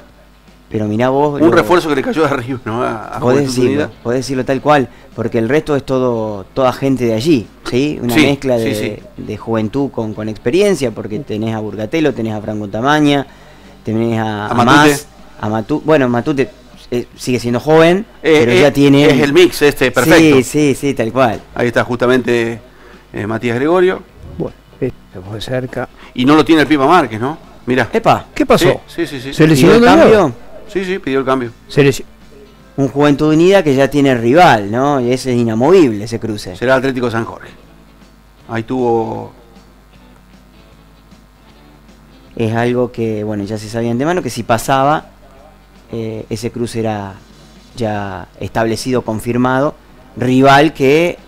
Pero mirá vos. Un lo- refuerzo que le cayó de arriba, ¿no? A, a Podés decirlo, podés decirlo tal cual, porque el resto es todo toda gente de allí, ¿sí? Una Sí, mezcla de, sí, sí. de juventud con, con experiencia, porque tenés a Burgatelo, tenés a Franco Tamaña, tenés a, A a Matute. Mas, a Matu, bueno, Matute eh, sigue siendo joven, Eh, pero eh, ya tiene... Es el mix este, perfecto. Sí, sí, sí, tal cual. Ahí está justamente eh, Matías Gregorio. Bueno, se fue cerca. Y no lo tiene el Pipa Márquez, ¿no? Mira. Epa, ¿Qué pasó? Sí, sí, sí. sí. ¿Se ¿pidió lesionó el de nuevo? cambio? Sí, sí, pidió el cambio. Se lesi- Un Juventud Unida que ya tiene rival, ¿no? Y ese es inamovible, ese cruce. Será Atlético San Jorge. Ahí tuvo. es algo que, bueno, ya se sabía de antemano que si pasaba, eh, ese cruce era ya establecido, confirmado. Rival que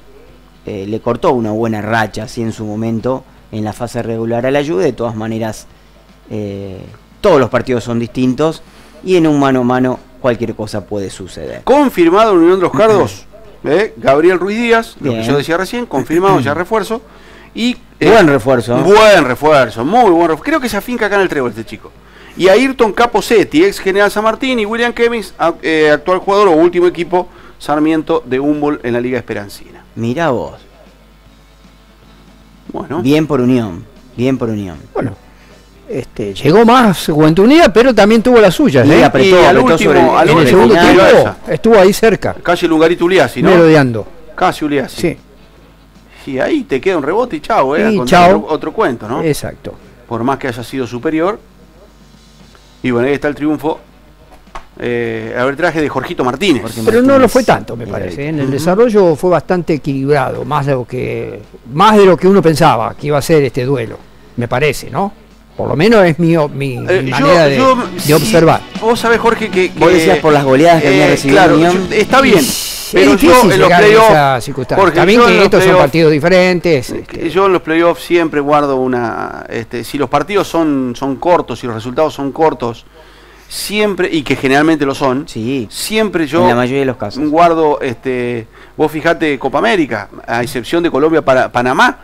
eh, le cortó una buena racha así en su momento en la fase regular a la Juve. De todas maneras, eh, todos los partidos son distintos y en un mano a mano cualquier cosa puede suceder. Confirmado en Unión de los Cardos, ¿eh? Gabriel Ruiz Díaz, lo que yo decía recién, confirmado ya refuerzo. Y, Buen refuerzo. Buen refuerzo, muy buen refuerzo. Creo que se afinca acá en el trébol este chico. Y Ayrton Caposetti, ex general San Martín, y William Kevins, a- eh, actual jugador o último equipo Sarmiento de Humboldt en la Liga Esperancina. Mirá vos. Bueno. Bien por Unión. Bien por Unión. Bueno. Este, llegó más Juventud Unida, pero también tuvo las suyas. Y ¿eh? apretó, Y al apretó último, sobre el- al en el segundo tiempo estuvo ahí cerca, Casi Lungarito Uliassi, ¿no? merodeando. Casi Uliassi. Sí, Y ahí te queda un rebote y chao, ¿eh? Y chao. Otro, otro cuento, ¿no? exacto. Por más que haya sido superior. Y bueno, ahí está el triunfo. Eh, arbitraje de Jorgito Martínez. Pero no lo fue tanto, me parece. ¿eh? En el desarrollo fue bastante equilibrado, más de lo que más de lo que uno pensaba que iba a ser este duelo, me parece, ¿no? Por lo menos es mi, mi Eh, mi yo- manera de, yo- de sí, observar. Vos sabés, Jorge, que. Vos decías por las goleadas que había recibido claro, yo- está bien. Es Pero yo en los playoffs. Jorge, También que estos son partidos diferentes. este, Yo en los playoffs siempre guardo una. Este, si los partidos son, son cortos y los resultados son cortos, siempre, y que generalmente lo son, siempre yo En la mayoría de los casos. guardo. Este, vos fijate Copa América, a excepción de Colombia para Panamá,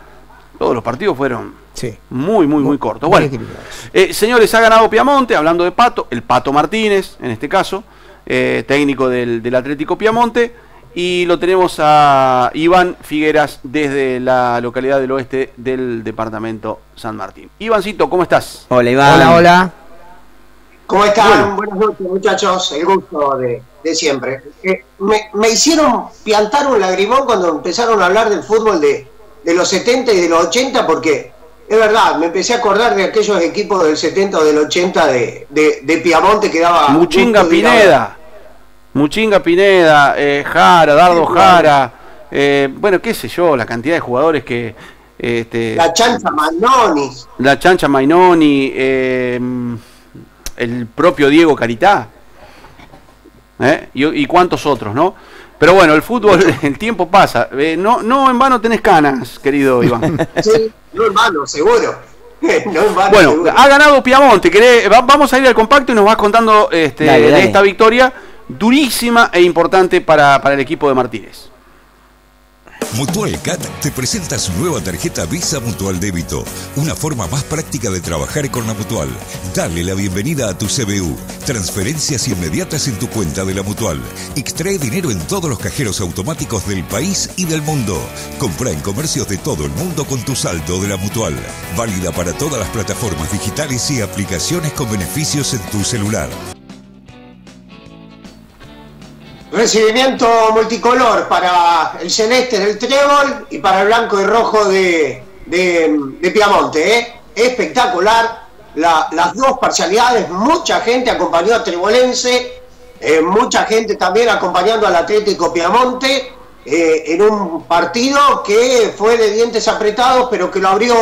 todos los partidos fueron sí. muy, muy, muy cortos. muy Bueno, eh, señores, ha ganado Piamonte, hablando de Pato, el Pato Martínez, en este caso, eh, técnico del, del Atlético Piamonte, y lo tenemos a Iván Figueras desde la localidad del oeste del departamento San Martín. Ivancito, ¿cómo estás? Hola, Iván. Hola, hola. ¿Cómo están? Buenas noches, muchachos. El gusto de, de siempre. Eh, me, me hicieron piantar un lagrimón cuando empezaron a hablar del fútbol de, de los 70 y de los 80, porque es verdad, me empecé a acordar de aquellos equipos del 70 o del 80 de, de, de Piamonte que daba. Muchinga. Pineda, Muchinga Pineda, eh, Jara, Dardo Jara, eh, bueno, qué sé yo, la cantidad de jugadores que... Este, La chancha Manonis. la Chancha Mainoni, eh, el propio Diego Caritá, ¿eh? y, y cuántos otros, ¿no? Pero bueno, el fútbol, el tiempo pasa. Eh, no, no en vano tenés canas, querido Iván. Sí, no en vano, seguro. no en vano, Bueno, seguro. ha ganado Piamonte. ¿querés? Va- vamos a ir al compacto y nos vas contando este, Dale, de esta victoria durísima e importante para, para el equipo de Martínez. Mutual CAT te presenta su nueva tarjeta Visa Mutual Débito, una forma más práctica de trabajar con la Mutual. Dale la bienvenida a tu CBU. Transferencias inmediatas en tu cuenta de la Mutual. Extrae dinero en todos los cajeros automáticos del país y del mundo. Compra en comercios de todo el mundo con tu saldo de la Mutual. Válida para todas las plataformas digitales y aplicaciones con beneficios en tu celular. Recibimiento multicolor para el celeste del Trébol y para el blanco y rojo de, de, de Piamonte. ¿eh? Espectacular. La- las dos parcialidades. Mucha gente acompañó a Trebolense. eh, mucha gente también acompañando al Atlético Piamonte. eh, en un partido que fue de dientes apretados, pero que lo abrió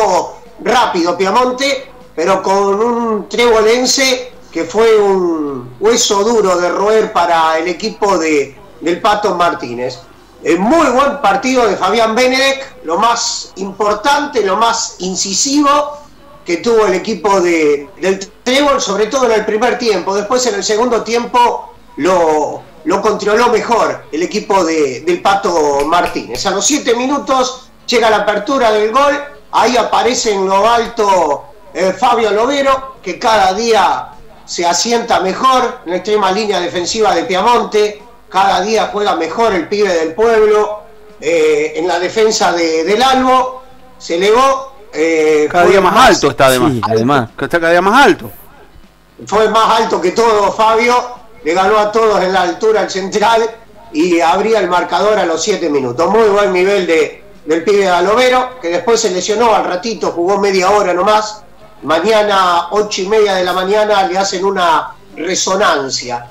rápido Piamonte, pero con un Trebolense que fue un hueso duro de roer para el equipo de, del Pato Martínez. Eh, muy buen partido de Fabián Benedek, lo más importante, lo más incisivo que tuvo el equipo de, del Trébol, sobre todo en el primer tiempo. Después en el segundo tiempo lo, lo controló mejor el equipo de- del Pato Martínez. A los siete minutos llega la apertura del gol, ahí aparece en lo alto eh, Fabio Lovero, que cada día se asienta mejor en la extrema línea defensiva de Piamonte, cada día juega mejor el pibe del pueblo, eh, en la defensa de- del Albo, se elevó. eh, Cada día más alto está además. Sí, además. Está cada día más alto. fue más alto que todo Fabio, le ganó a todos en la altura al central y abría el marcador a los 7 minutos. Muy buen nivel de, del pibe de Alovero, que después se lesionó al ratito, jugó media hora nomás. Mañana, ocho y media de la mañana, le hacen una resonancia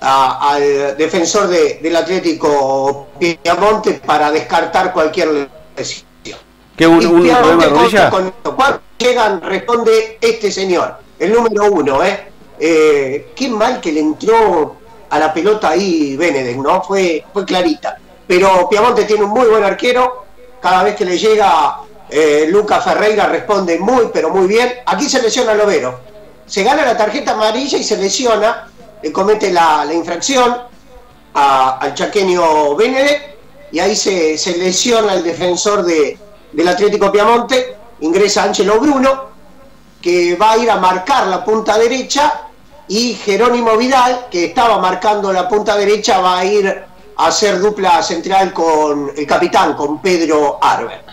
a- al defensor de- del Atlético Piamonte para descartar cualquier lesión. ¿Qué, un, un llegan? Responde este señor, el número uno, ¿eh? Eh, qué mal que le entró a la pelota ahí Benedek, ¿no? Fue, fue clarita. Pero Piamonte tiene un muy buen arquero, cada vez que le llega eh, Lucas Ferreira responde muy, pero muy bien. Aquí se lesiona Lovero. Se gana la tarjeta amarilla y se lesiona, le comete la, infracción al chaqueño Benedek y ahí se, lesiona el defensor de, del Atlético Piamonte, ingresa Angelo Bruno, que va a ir a marcar la punta derecha y Jerónimo Vidal, que estaba marcando la punta derecha, va a ir a hacer dupla central con el capitán, con Pedro Arber.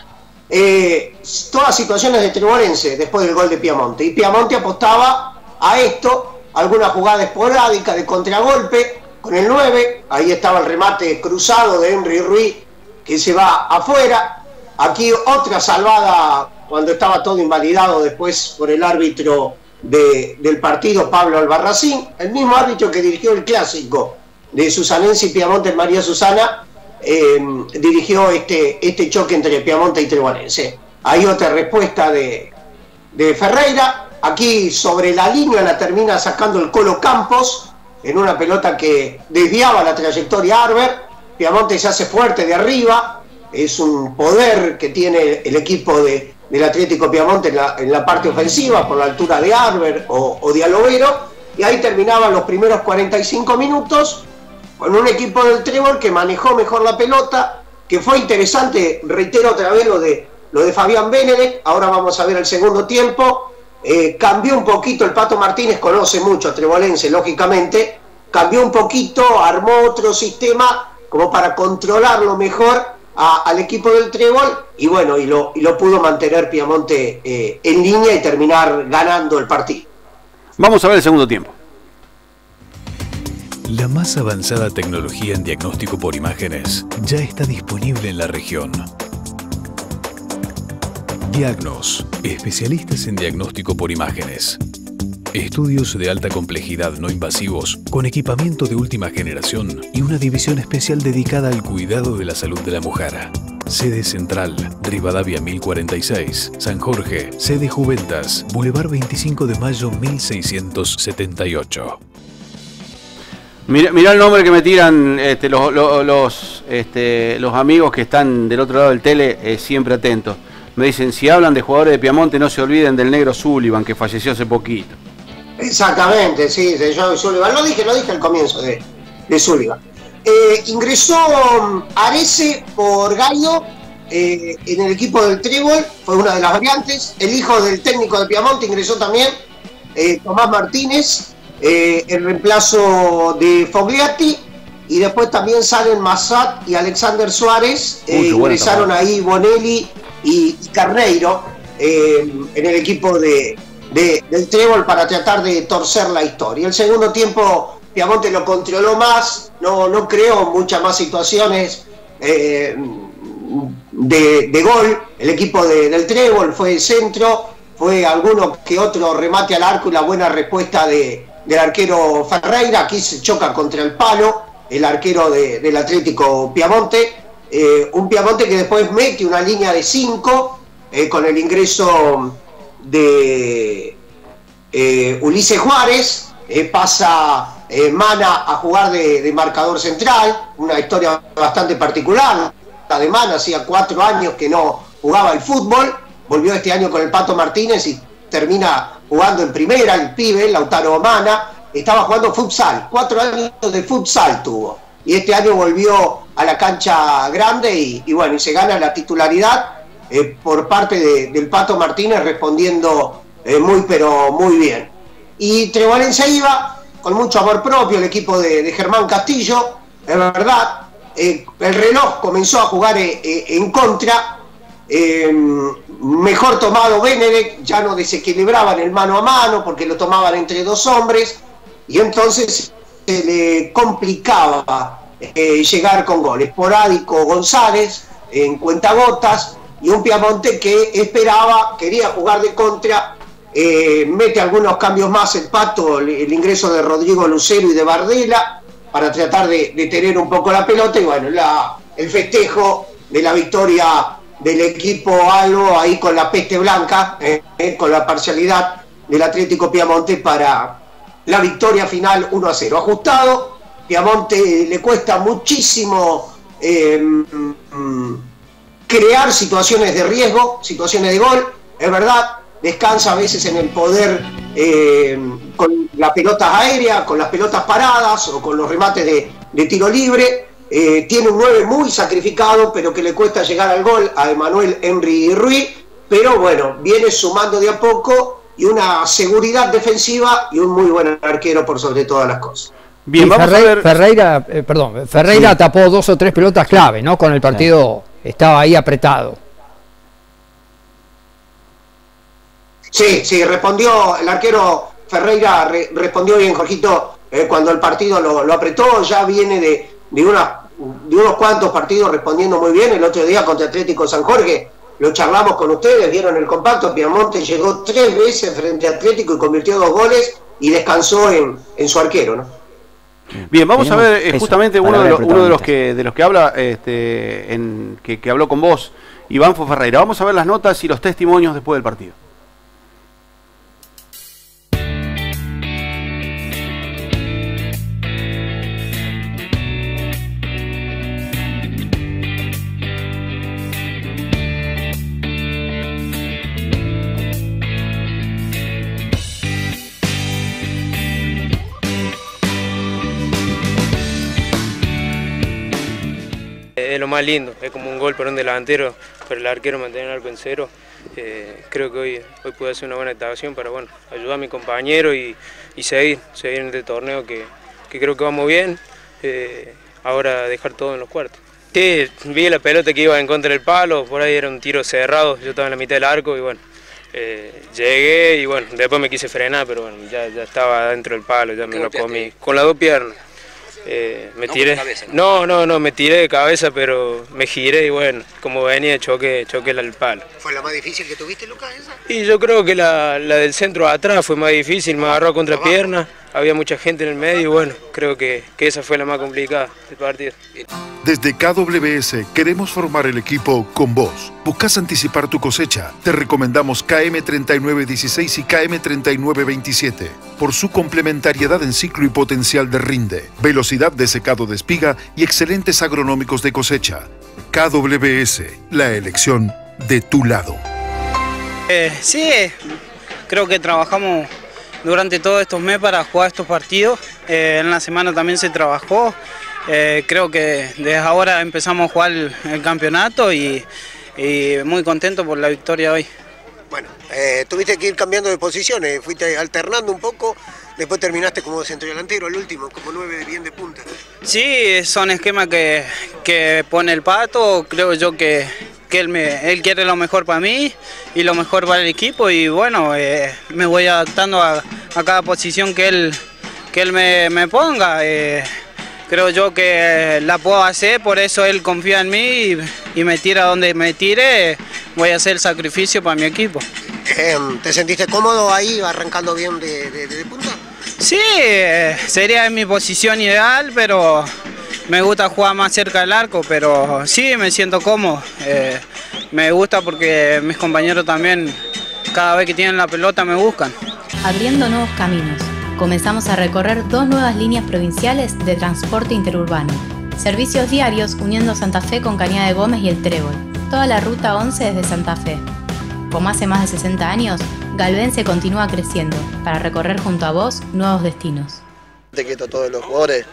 Eh, todas situaciones de Triborense después del gol de Piamonte. Y Piamonte apostaba a esto, alguna jugada esporádica de contragolpe con el 9. Ahí estaba el remate cruzado de Henry Ruiz que se va afuera. Aquí otra salvada cuando estaba todo invalidado después por el árbitro del partido Pablo Albarracín, el mismo árbitro que dirigió el clásico de Susanense y Piamonte María Susana, em, dirigió este, este choque entre Piamonte y Trebuanense. Hay otra respuesta de, de Ferreira. Aquí sobre la línea la termina sacando el Colo Campos en una pelota que desviaba la trayectoria Arber. Piamonte se hace fuerte de arriba. Es un poder que tiene el equipo de, del Atlético Piamonte en la, parte ofensiva, por la altura de Arber o, de Alovero, y ahí terminaban los primeros 45 minutos con un equipo del Trébol que manejó mejor la pelota, que fue interesante, reitero otra vez lo de, lo de Fabián Benedek, ahora vamos a ver el segundo tiempo, eh, cambió un poquito, el Pato Martínez conoce mucho a Trebolense, lógicamente, cambió un poquito, armó otro sistema como para controlarlo mejor al equipo del Trébol y bueno, y lo, pudo mantener Piamonte eh, en línea y terminar ganando el partido. Vamos a ver el segundo tiempo. La más avanzada tecnología en diagnóstico por imágenes ya está disponible en la región. Diagnos, especialistas en diagnóstico por imágenes. Estudios de alta complejidad no invasivos, con equipamiento de última generación y una división especial dedicada al cuidado de la salud de la mujer. Sede Central, Rivadavia 1046, San Jorge, sede Juventas, Boulevard 25 de Mayo 1678. Mira el nombre que me tiran este, los, los, este, los, amigos que están del otro lado del tele, eh, siempre atentos. Me dicen, si hablan de jugadores de Piamonte, no se olviden del negro Sullivan, que falleció hace poquito. Exactamente, sí, Joe Sullivan. Lo dije, lo dije al comienzo de, de Sullivan. Eh, ingresó um, Arese por Gallo eh, en el equipo del Trébol, fue una de las variantes. El hijo del técnico de Piamonte ingresó también, Tomás Martínez, el reemplazo de Fogliati. Y después también salen Massat y Alexander Suárez. ingresaron ahí Bonelli y Carneiro en el equipo de, del trébol para tratar de torcer la historia. El segundo tiempo Piamonte lo controló más, no, no creó muchas más situaciones eh, de, gol. El equipo del trébol fue el centro, fue alguno que otro remate al arco y la buena respuesta de, del arquero Ferreira. Aquí se choca contra el palo el arquero del Atlético Piamonte. Eh, un Piamonte que después mete una línea de 5 eh, con el ingreso de eh, Ulises Juárez, pasa Mana a jugar de, marcador central, una historia bastante particular. La de Mana hacía cuatro años que no jugaba el fútbol, volvió este año con el Pato Martínez y termina jugando en primera, el pibe, Lautaro Mana, estaba jugando futsal, cuatro años de futsal tuvo. Y este año volvió a la cancha grande y, bueno, y se gana la titularidad por parte del Pato Martínez respondiendo eh, muy pero muy bien. Y Trevalense iba con mucho amor propio, el equipo de, Germán Castillo, es verdad, eh, el reloj comenzó a jugar eh, en contra, mejor tomado Benedek, ya no desequilibraban el mano a mano porque lo tomaban entre dos hombres y entonces se le complicaba llegar con goles. Esporádico González en cuentagotas y un Piamonte que esperaba, quería jugar de contra eh, mete algunos cambios más el pato, el, ingreso de Rodrigo Lucero y de Bardela para tratar de, tener un poco la pelota y bueno, el festejo de la victoria del equipo Albo ahí con la peste blanca, eh, eh, con la parcialidad del Atlético Piamonte para la victoria final 1 a 0. Ajustado, Piamonte le cuesta muchísimo crear situaciones de riesgo, situaciones de gol, es verdad, descansa a veces en el poder eh, con las pelotas aéreas, con las pelotas paradas o con los remates de, tiro libre. Eh, tiene un 9 muy sacrificado, pero que le cuesta llegar al gol a Emanuel Henry Ruiz. Pero bueno, viene sumando de a poco y una seguridad defensiva y un muy buen arquero por sobre todas las cosas. Bien, vamos a ver... Ferreira, eh, perdón, Ferreira tapó dos o tres pelotas clave, ¿no? Con el partido estaba ahí apretado. Sí, sí, respondió el arquero Ferreira, respondió bien, Jorgito, eh, cuando el partido lo, apretó, ya viene de, de, una, de unos cuantos partidos respondiendo muy bien. El otro día contra Atlético San Jorge lo charlamos con ustedes, vieron el compacto, Piamonte llegó tres veces frente a Atlético y convirtió dos goles y descansó en, en su arquero, ¿no? Bien, vamos a ver eh, justamente uno de, los, uno de los que de los que habla, este, en, que, que habló con vos, Iván Ferreira. Vamos a ver las notas y los testimonios después del partido. Más lindo, es como un gol para un delantero, pero el arquero mantener el arco en cero. Eh, creo que hoy, hoy pude hacer una buena actuación para bueno, ayudar a mi compañero y, seguir, seguir en este torneo que, creo que vamos bien. Eh, ahora dejar todo en los cuartos. Sí, vi la pelota que iba en contra del palo, por ahí era un tiro cerrado, yo estaba en la mitad del arco y bueno, eh, llegué y bueno, después me quise frenar, pero bueno, ya, ya estaba dentro del palo, ya me lo comí, con las dos piernas. Eh, me no, tiré. no, no, no, me tiré de cabeza, pero me giré y bueno, como venía, choqué, choqué el palo. ¿Fue la más difícil que tuviste, Lucas? Esa? Y yo creo que la, la del centro atrás fue más difícil, me agarró contra pierna había mucha gente en el medio y bueno, creo que, que esa fue la más complicada del partido. Desde KWS queremos formar el equipo con vos. ¿Buscas anticipar tu cosecha? Te recomendamos KM3916 y KM3927 por su complementariedad en ciclo y potencial de rinde, velocidad de secado de espiga y excelentes agronómicos de cosecha. KWS, la elección de tu lado. Eh, sí, creo que trabajamos durante todos estos meses para jugar estos partidos. Eh, en la semana también se trabajó. Eh, creo que desde ahora empezamos a jugar el, campeonato y, muy contento por la victoria hoy. Bueno, eh, tuviste que ir cambiando de posiciones, fuiste alternando un poco, después terminaste como centro delantero al último, como nueve bien de punta. Sí, son esquemas que, que pone el pato, creo yo que, que él, me, él quiere lo mejor para mí y lo mejor para el equipo y bueno, eh, me voy adaptando a, cada posición que él, que él me, ponga. Eh, creo yo que la puedo hacer, por eso él confía en mí y, me tira donde me tire, voy a hacer el sacrificio para mi equipo. Em, ¿Te sentiste cómodo ahí arrancando bien de punta? Sí, eh, sería mi posición ideal, pero me gusta jugar más cerca del arco, pero sí, me siento cómodo. Eh, me gusta porque mis compañeros también, cada vez que tienen la pelota, me buscan. Abriendo nuevos caminos. Comenzamos a recorrer dos nuevas líneas provinciales de transporte interurbano. Servicios diarios uniendo Santa Fe con Cañada de Gómez y El Trébol. Toda la ruta 11 desde Santa Fe. Como hace más de 60 años, Galvense continúa creciendo para recorrer junto a vos nuevos destinos. Te quito todos los jugadores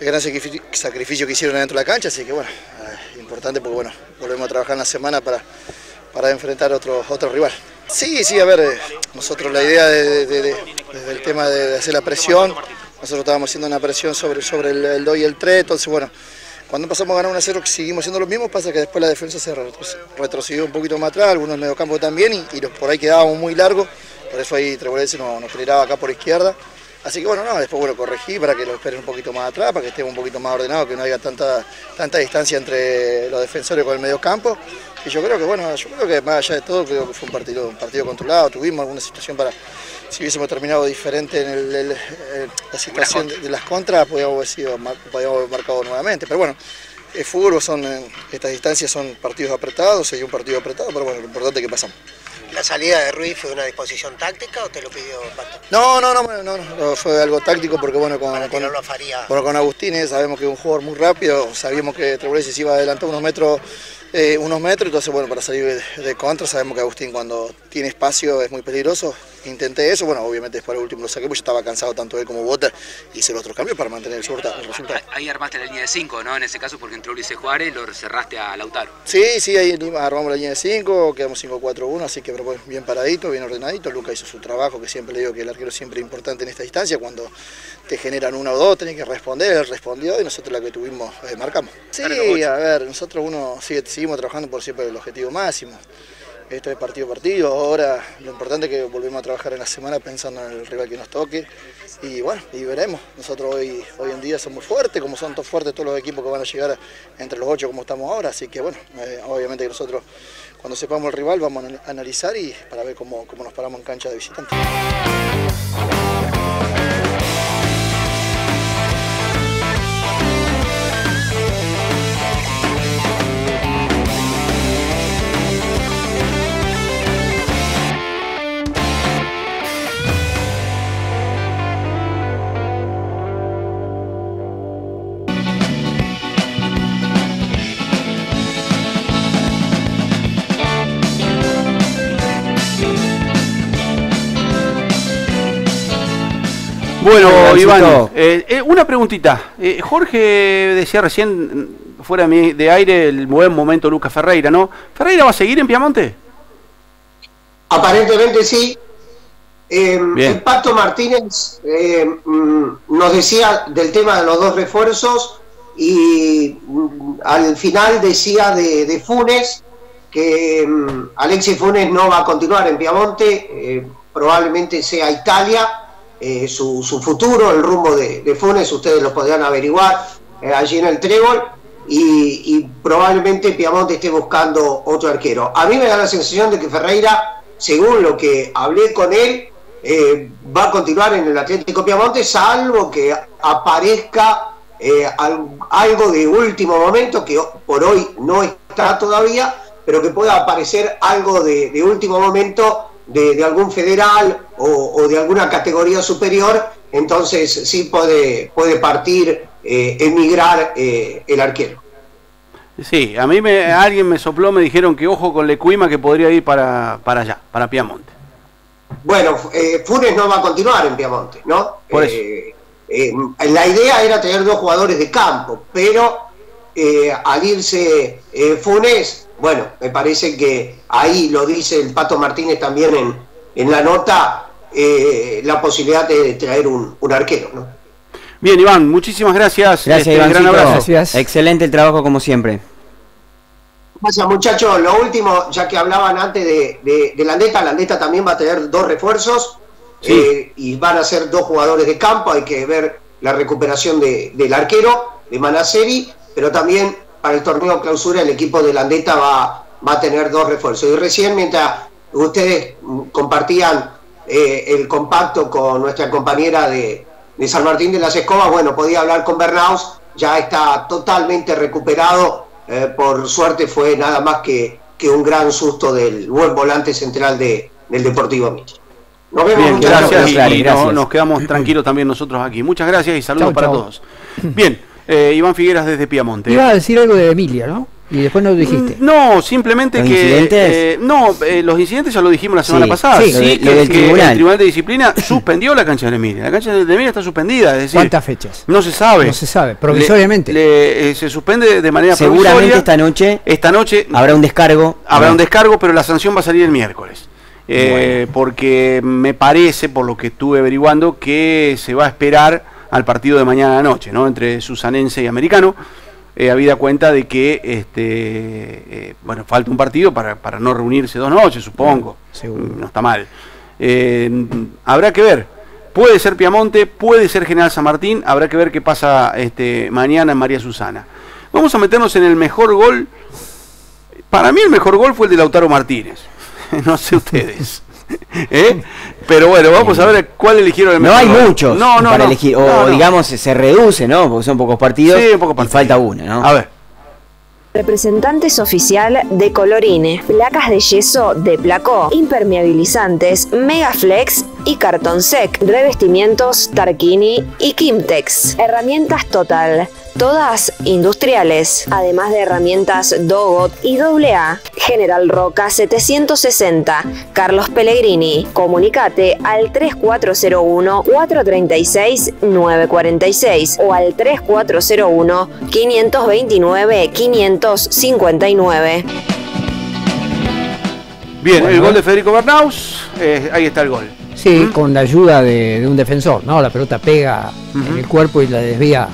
el gran sacrificio que hicieron dentro de la cancha, así que bueno, eh, importante porque bueno, volvemos a trabajar en la semana para, para enfrentar otro, otro rival. Sí, sí, a ver, eh, nosotros la idea desde el tema de, hacer la presión, nosotros estábamos haciendo una presión sobre, sobre el, 2 y el 3, entonces bueno, cuando pasamos a ganar 1 a 0 seguimos haciendo lo mismo, pasa que después la defensa se retrocedió un poquito más atrás, algunos mediocampo también y, por ahí quedábamos muy largos, por eso ahí Trebolense nos, nos acá por izquierda. Así que bueno, no, después bueno, corregí para que lo esperen un poquito más atrás, para que estemos un poquito más ordenados, que no haya tanta, tanta distancia entre los defensores con el medio campo. Y yo creo que bueno, yo creo que más allá de todo, creo que fue un partido, un partido controlado, tuvimos alguna situación para, si hubiésemos terminado diferente en la situación de, las contras, podíamos haber, sido, podíamos haber marcado nuevamente. Pero bueno, el fútbol son, estas distancias son partidos apretados, hay un partido apretado, pero bueno, lo importante es que pasamos. ¿La salida de Ruiz fue una disposición táctica o te lo pidió Pato? No, no, no, no, no, no, fue algo táctico porque bueno, con, Para con, bueno, con Agustín eh, sabemos que es un jugador muy rápido, sabíamos que Trabulesi se iba a adelantar unos metros, eh, unos metros, entonces bueno, para salir de, de contra sabemos que Agustín cuando tiene espacio es muy peligroso. Intenté eso, bueno, obviamente después el último lo saqué porque yo estaba cansado tanto él como Bota, hice el otro cambio para mantener el, resulta- el resultado. Ahí armaste la línea de 5, ¿no? En ese caso, porque entró Luis Juárez, lo cerraste a Lautaro. Sí, sí, ahí armamos la línea de 5, quedamos 5-4-1, así que pero, pues, bien paradito, bien ordenadito. Luca hizo su trabajo, que siempre le digo que el arquero siempre es importante en esta distancia. Cuando te generan uno o dos, tenés que responder, él respondió y nosotros la que tuvimos eh, marcamos. Sí, a ver, nosotros uno sigue, seguimos trabajando por siempre el objetivo máximo. Esto es partido a partido, ahora lo importante es que volvemos a trabajar en la semana pensando en el rival que nos toque y bueno, y veremos. Nosotros hoy, hoy en día somos fuertes, como son todos fuertes todos los equipos que van a llegar entre los ocho como estamos ahora, así que bueno, eh, obviamente que nosotros cuando sepamos el rival vamos a anal- analizar y para ver cómo, cómo nos paramos en cancha de visitante. Bueno, Iván, eh, eh, una preguntita. Eh, Jorge decía recién, fuera de mi- de aire, el buen momento Lucas Ferreira, ¿no? ¿Ferreira va a seguir en Piamonte? Aparentemente sí. Eh, el Pato Martínez eh, mm, nos decía del tema de los dos refuerzos y mm, al final decía de, de Funes que mm, Alexis Funes no va a continuar en Piamonte, eh, probablemente sea Italia eh, su, futuro, el rumbo de, Funes, ustedes lo podrán averiguar eh, allí en el Trébol. Y, probablemente Piamonte esté buscando otro arquero. A mí me da la sensación de que Ferreira, según lo que hablé con él, eh, va a continuar en el Atlético Piamonte, salvo que aparezca al- algo de último momento, que por hoy no está todavía, pero que pueda aparecer algo de último momento de, de algún federal o, o de alguna categoría superior, entonces sí puede, puede partir, eh, emigrar eh, el arquero. Sí, a mí me, alguien me sopló, me dijeron que ojo con Lecuima que podría ir para, para allá, para Piamonte. Bueno, eh, Funes no va a continuar en Piamonte, ¿no? Por eso. La idea era tener dos jugadores de campo, pero al irse Funes, bueno, me parece que ahí lo dice el Pato Martínez también en, en la nota, eh, la posibilidad de traer un, un arquero, ¿no? Bien, Iván, muchísimas gracias. Gracias, Este, gran Ivancito. abrazo. Excelente el trabajo como siempre. Gracias, muchachos. Lo último, ya que hablaban antes de, de, de Landeta, Landeta también va a tener dos refuerzos eh, y van a ser dos jugadores de campo. Hay que ver la recuperación de- del arquero, de Manaceri, pero también para el torneo clausura el equipo de Landeta va, va a tener dos refuerzos. Y recién, mientras ustedes compartían eh, el compacto con nuestra compañera de, de San Martín de las Escobas, bueno, podía hablar con Bernaus, ya está totalmente recuperado. Eh, por suerte fue nada más que, que un gran susto del buen volante central de, del Deportivo Mitre. Nos vemos, Bien, muchachos. gracias. Y, y no- nos quedamos tranquilos también nosotros aquí. Muchas gracias y saludos Chau, para chau. todos. Bien, eh, Iván Figueras desde Piamonte. Iba a decir algo de Emilia, ¿no? Y después no lo dijiste. No, simplemente ¿Los que. incidentes? eh, no, eh, los incidentes ya lo dijimos la semana Sí, pasada. sí, Sí, lo de- que, lo del que tribunal. el Tribunal de Disciplina suspendió la cancha de Emilia. La cancha de Emilia está suspendida. Es decir, ¿Cuántas fechas? No se sabe. No se sabe, provisoriamente. Le- le, eh, se suspende de manera Seguramente provisoria. esta noche Esta noche habrá un descargo. Habrá un descargo, pero la sanción va a salir el miércoles. Eh, Porque me parece, por lo que estuve averiguando, que se va a esperar al partido de mañana noche, ¿no? Entre Susanense y Americano. Eh, habida cuenta de que este eh, bueno falta un partido para, para no reunirse dos noches, supongo. Mm, No está mal. Eh, habrá que ver. Puede ser Piamonte, puede ser General San Martín, habrá que ver qué pasa este, mañana en María Susana. Vamos a meternos en el mejor gol para mí el mejor gol fue el de Lautaro Martínez. no sé ustedes. ¿Eh? Pero bueno, vamos a ver cuál eligieron el No hay muchos No, no, para no. elegir. O No, no. digamos, se reduce, ¿no? Porque son pocos partidos. Sí, un poco y falta uno, ¿no? A ver. Representantes oficial de Colorine, placas de yeso de Placó, impermeabilizantes, Megaflex y Cartón Sec, revestimientos Tarquini y Kimtex, herramientas Total, todas industriales, además de herramientas Dogot y AA. General Roca 760, Carlos Pellegrini. Comunicate al 3401 436 946 o al 3401 529 559. Bien, Bueno. el gol de Federico Bernaus, eh, ahí está el gol. Sí, con la ayuda de, de un defensor, ¿no? La pelota pega en el cuerpo y la desvía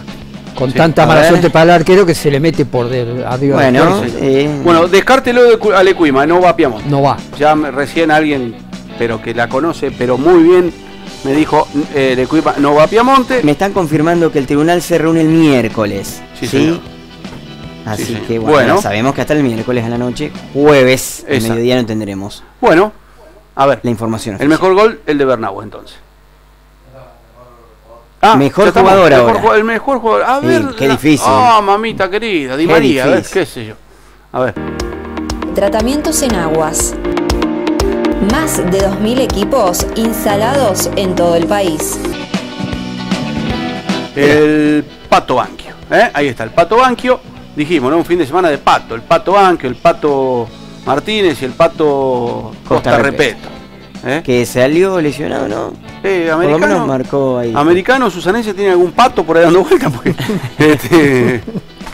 con Sí. tanta mala ver. suerte para el arquero que se le mete por del, arriba del Bueno, torso. eh, Bueno, descártelo de Cu- Alecuima, no va a Piamonte. No va. Ya me- recién alguien, pero que la conoce, pero muy bien, me dijo, eh, Alecuima no va a Piamonte. me están confirmando que el tribunal se reúne el miércoles. Sí, Sí, señor. Así Sí, señor. que bueno, Bueno. sabemos que hasta el miércoles a la noche, jueves, el mediodía no tendremos Bueno, a ver, la información. el mejor gol, el de Bernau entonces. Ah, Mejor ya estamos. jugador Mejor ahora. el mejor jugador. A Sí, ver. qué la- difícil. Ah, mamita querida, Di Qué María, a ver, difícil. qué sé yo. A ver. Tratamientos en aguas. Más de 2.000 equipos instalados en todo el país. El Pato Banquio. ¿eh? Ahí está, el Pato Banquio. Dijimos, ¿no? Un fin de semana de Pato. El Pato Banquio, el Pato Martínez y el Pato Costa, Costa Repeto. ¿eh? Que salió lesionado, ¿no? Eh, Por lo menos americano, marcó ahí. americano susanense tiene algún pato por ahí dando vueltas porque este,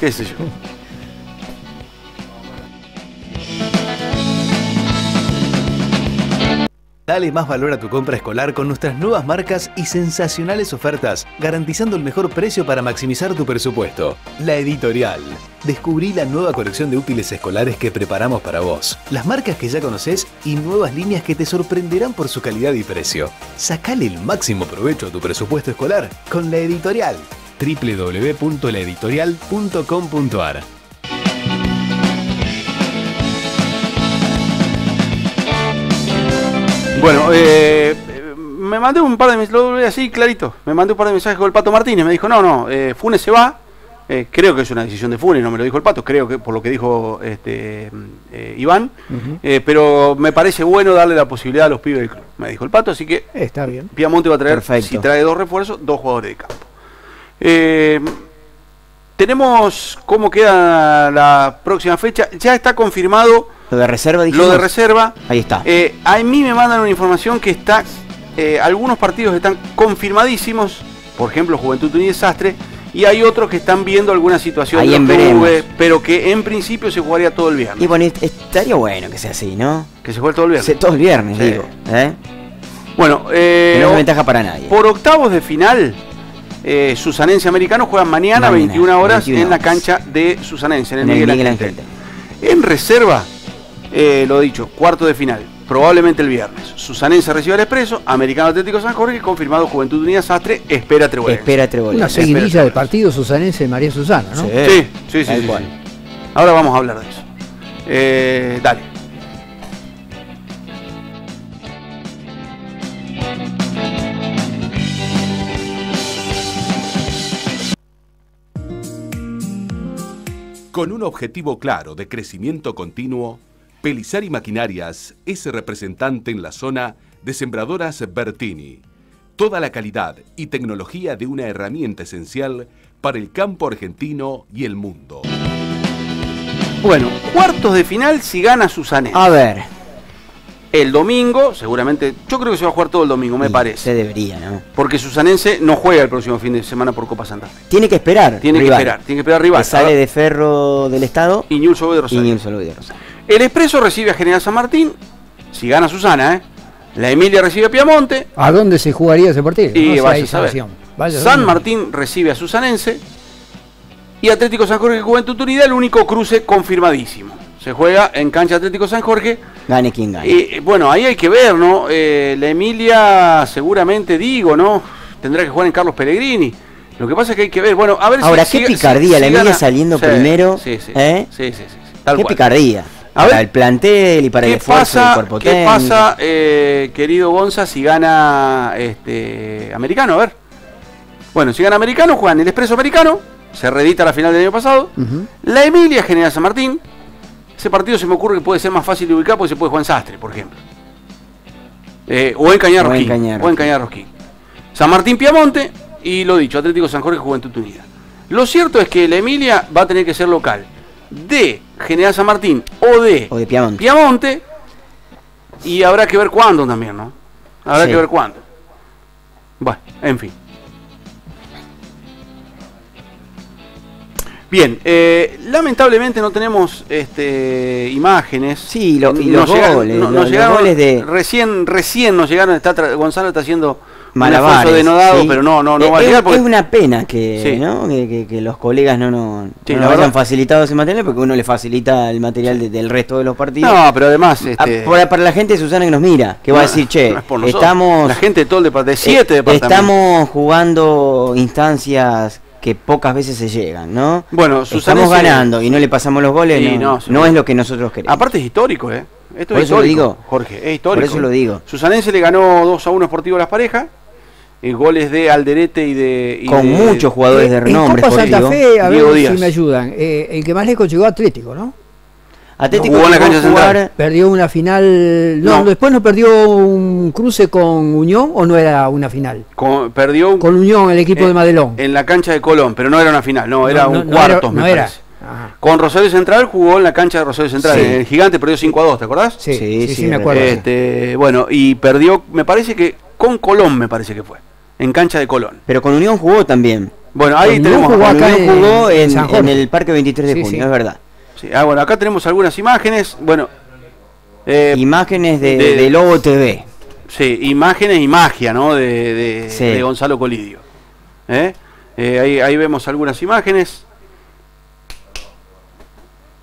qué sé yo. Dale más valor a tu compra escolar con nuestras nuevas marcas y sensacionales ofertas, garantizando el mejor precio para maximizar tu presupuesto. La Editorial. Descubrí la nueva colección de útiles escolares que preparamos para vos. Las marcas que ya conoces y nuevas líneas que te sorprenderán por su calidad y precio. Sacale el máximo provecho a tu presupuesto escolar con La Editorial. www.laeditorial.com.ar Bueno, eh, me mandé un par de mensajes, lo voy así clarito, me mandé un par de mensajes con el Pato Martínez, me dijo, no, no, eh, Funes se va, eh, creo que es una decisión de Funes, no me lo dijo el Pato, creo que por lo que dijo este eh, Iván, eh, pero me parece bueno darle la posibilidad a los pibes del club, me dijo el Pato, así que Está bien. Piamonte va a traer, Perfecto. si trae dos refuerzos, dos jugadores de campo. Tenemos cómo queda la próxima fecha, ya está confirmado Lo de reserva, dijimos. lo de reserva. Ahí está. Eh, a mí me mandan una información que está, eh, algunos partidos están confirmadísimos, por ejemplo Juventud y Desastre, y hay otros que están viendo alguna situación Ahí de clubes, pero que en principio se jugaría todo el viernes. Y bueno, est- estaría bueno que sea así, ¿no? Que se juegue todo el viernes. Se- todo el viernes, Sí. digo. ¿eh? Bueno, eh, no es ventaja para nadie. por octavos de final, eh, Susanense Americano juegan mañana, Mañana, 21 horas 21 en la cancha de Susanense, en el, En el Miguel, Miguel Ángel. En reserva, eh, lo dicho, cuarto de final, probablemente el viernes. Susanense recibe al Expreso, Americano Atlético San Jorge, confirmado Juventud Unida Sastre, espera Trebuelense. Espera Trebuelense. Una seguidilla de partidos susanense de María Susana, ¿no? Sí, sí, sí. Ahora vamos a hablar de eso. Eh, dale. Con un objetivo claro de crecimiento continuo, Pelizari Maquinarias es representante en la zona de sembradoras Bertini. Toda la calidad y tecnología de una herramienta esencial para el campo argentino y el mundo. Bueno, cuartos de final si gana Susanense. A ver. El domingo, seguramente, yo creo que se va a jugar todo el domingo, me parece. Se debería, ¿no? Porque Susanense no juega el próximo fin de semana por Copa Santa Fe. Tiene que esperar. Tiene rival. que esperar, tiene que esperar rival. Que sale de Ferro del Estado Y Newell's Old de y Rosario. Newell's Old de Rosario. El Expreso recibe a General San Martín, si gana Susana, ¿eh? La Emilia recibe a Piamonte ¿A dónde se jugaría ese partido? y No sé, vaya a. Vaya San. Martín recibe a Susanense y Atlético San Jorge Juventud Unida, el único cruce confirmadísimo. Se juega en cancha Atlético San Jorge. Gane quien gane. Y bueno, ahí hay que ver, ¿no? Eh, la Emilia, seguramente digo, ¿no? Tendrá que jugar en Carlos Pellegrini. Lo que pasa es que hay que ver, bueno, a ver Ahora, si. qué si- picardía, si la Emilia saliendo Sí, primero. Sí, sí. ¿eh? Sí, sí, sí, sí, tal Qué cual. picardía. A para ver, el plantel y para el ¿Qué esfuerzo del pasa, cuerpo ¿qué técnico. pasa eh, querido Gonza, si gana este americano? A ver. Bueno, si gana americano, juegan el expreso americano se reedita la final del año pasado. La Emilia General San Martín. Ese partido se me ocurre que puede ser más fácil de ubicar porque se puede jugar en Sastre, por ejemplo. Eh, o en Cañar Rosquín. O en Cañar Rosquín. San Martín Piamonte y lo dicho, Atlético San Jorge Juventud Unida. Lo cierto es que la Emilia va a tener que ser local de General San Martín o de, O de Piamonte. Piamonte y habrá que ver cuándo también, ¿no? Habrá Sí. que ver cuándo. Bueno, en fin. Bien, eh, lamentablemente no tenemos este, imágenes. Sí, lo- y Nos los llegaron- goles, no- los- nos los llegaron- goles de- Recién, recién nos llegaron, está Gonzalo está haciendo Malabares, esfuerzo denodado, sí. pero no, no, no Eh, va a es, llegar porque es una pena que, Sí. ¿no? que, que- que los colegas no, no, Sí, no nos hayan facilitado ese material porque uno le facilita el material de- del resto de los partidos. No, pero además, Ah, este- para, para la gente de Susana que nos mira, que va a decir, che, es estamos... La gente de todo el departamento, de siete eh, departamentos. Estamos jugando instancias que pocas veces se llegan, ¿no? Bueno, Susanense- Estamos ganando y no le pasamos los goles, no, no, es lo que nosotros queremos. Aparte es histórico, ¿eh? Esto Por es eso lo digo. Jorge, es histórico. Por eso lo digo. Susanense le ganó 2 a 1 Sportivo a las parejas. Eh, goles de Alderete y de. y Con de- muchos jugadores de En renombre Copa Santa. Fe, a Diego ver Díaz. si me ayudan. Eh, el que más lejos llegó Atlético, ¿no? Atlético Jugó en la cancha jugar- central. Perdió una final. No, No. después no perdió un cruce con Unión o no era una final. con- perdió Con Unión, el equipo de Madelón. en la cancha de Colón, pero no era una final, no, era No, un no cuartos, era- me no era. parece. Con Rosario Central jugó en la cancha de Rosario Central. Sí. El gigante perdió 5 a 2, ¿te acordás? Sí, sí, Sí, sí, sí, me acuerdo. Este, bueno, y perdió, me parece que con Colón, me parece que fue. En cancha de Colón. Pero con Unión jugó también. Bueno, ahí Con tenemos. Unión jugó acá Unión en- jugó en el Parque 23 de Sí, junio, sí. es verdad. Sí, ah, bueno, acá tenemos algunas imágenes. Bueno, eh, Imágenes de, de- de Lobo TV. sí, imágenes y magia, ¿no? De, de- Sí. de Gonzalo Colidio. ¿Eh? Eh, ahí, ahí vemos algunas imágenes.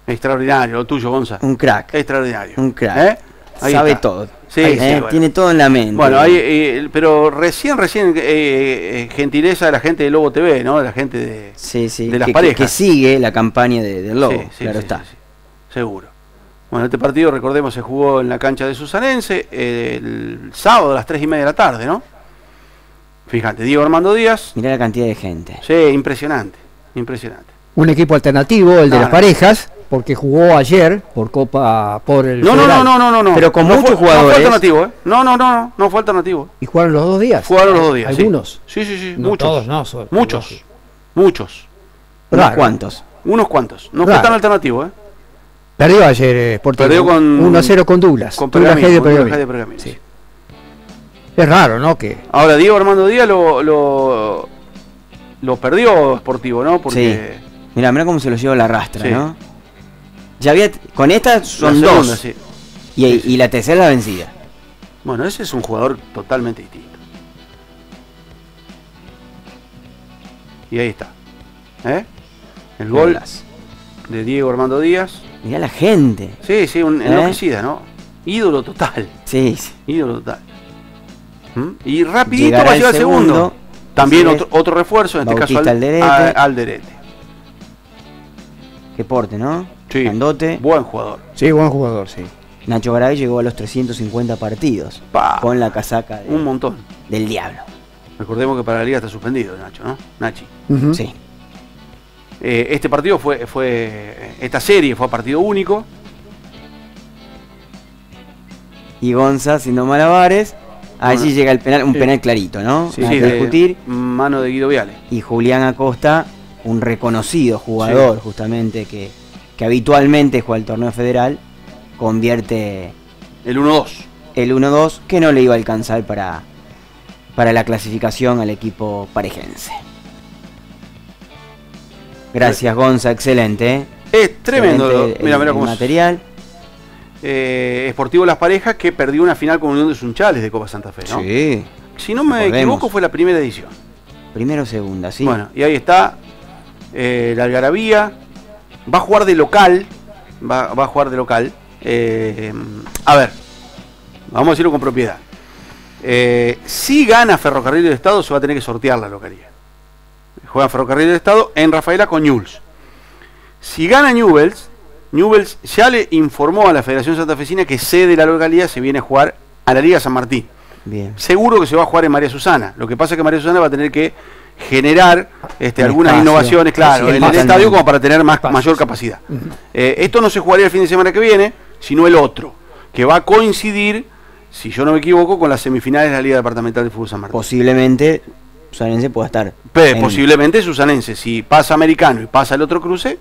Extraordinario, lo tuyo, Gonza. Un crack. Extraordinario. Un crack. ¿Eh? Ahí Sabe está. todo. Sí, Eh, sí, bueno. Tiene todo en la mente. Bueno, eh, pero recién, recién, eh, eh, gentileza de la gente de Lobo TV, ¿no? De la gente de, sí, sí, de las que, parejas. que sigue la campaña de, del Lobo, Sí, sí, claro sí, está. sí, sí. Seguro. Bueno, este partido, recordemos, se jugó en la cancha de Susanense eh, el sábado a las 3 y media de la tarde, ¿no? Fíjate, Diego Armando Díaz. Mirá la cantidad de gente. Sí, impresionante, impresionante. Un equipo alternativo, el de No, las no. parejas, porque jugó ayer por Copa, por el No, no, no, no, no, no, no. Pero con no muchos fue, No jugadores. fue alternativo, ¿eh? No, no, no, no, no fue alternativo. Y jugaron los dos días. Jugaron los dos días. sí. Algunos. Sí, sí, sí, No muchos. todos, no, son- muchos. Muchos. Unos cuantos. Unos cuantos. No fue tan alternativo, ¿eh? Perdió ayer eh, Sportivo. Perdió con 1 a 0 con Douglas. Con Douglas Pergamino. Pergamino. Pergamino, Sí. sí. Es raro, ¿no? Que Ahora, Diego Armando Díaz lo, lo, lo perdió Sportivo, ¿no? Porque Mirá, mirá cómo se lo lleva la rastra, Sí. ¿no? Ya había. Con esta son segunda, dos. sí. Y, y la tercera la vencida. Bueno, ese es un jugador totalmente distinto. Y ahí está. ¿Eh? El gol de Diego Armando Díaz. Mirá la gente. Sí, sí, un ¿Eh? enloquecida, ¿no? Ídolo total. Sí, sí. Ídolo total. ¿Mm? Y rapidito Llegará va a llegar el segundo. segundo. También otro, otro refuerzo, en este caso al, Alderete. a- Alderete. Qué porte, ¿no? Sí. Grandote. Buen jugador. sí, buen jugador, sí. Nacho Garay llegó a los 350 partidos. Pa. Con la casaca de- Un montón. del diablo. Recordemos que para la liga está suspendido Nacho, ¿no? Nachi. Sí. Eh, este partido fue, fue, esta serie fue a partido único. Y Gonza haciendo malabares. Allí Bueno. llega el penal, un Sí. penal clarito, ¿no? Sí, sí, que discutir. mano de Guido Viale. Y Julián Acosta, un reconocido jugador, justamente, que, que habitualmente juega el torneo federal, convierte El 1-2. el 1-2 que no le iba a alcanzar para, para la clasificación al equipo parejense. Gracias, Gonza, excelente. ¿eh? Es tremendo. Excelente mira, el- mira el cómo es. material. Eh, Sportivo Las Parejas que perdió una final con Unión de Sunchales de Copa Santa Fe, ¿no? Sí. Si no me equivoco, fue la primera edición. Primero o segunda, sí. Bueno, y ahí está eh, la Algarabía. Va a jugar de local. Va, va a jugar de local. Eh, a ver, vamos a decirlo con propiedad. Eh, si gana Ferrocarril del Estado, se va a tener que sortear la localidad. Juega Ferrocarril del Estado en Rafaela con Newell's. Si gana Newells, Newells ya le informó a la Federación Santafesina que sede la localidad se viene a jugar a la Liga San Martín. Bien. Seguro que se va a jugar en María Susana. Lo que pasa es que María Susana va a tener que generar este, Un algunas espacio. innovaciones, claro, en el estadio como para tener más, mayor capacidad. Eh, esto no se jugaría el fin de semana que viene, sino el otro, que va a coincidir, si yo no me equivoco, con las semifinales de la Liga Departamental de Fútbol San Martín. Posiblemente Sanense pueda estar. En- Posiblemente Susanense, si pasa americano y pasa el otro cruce,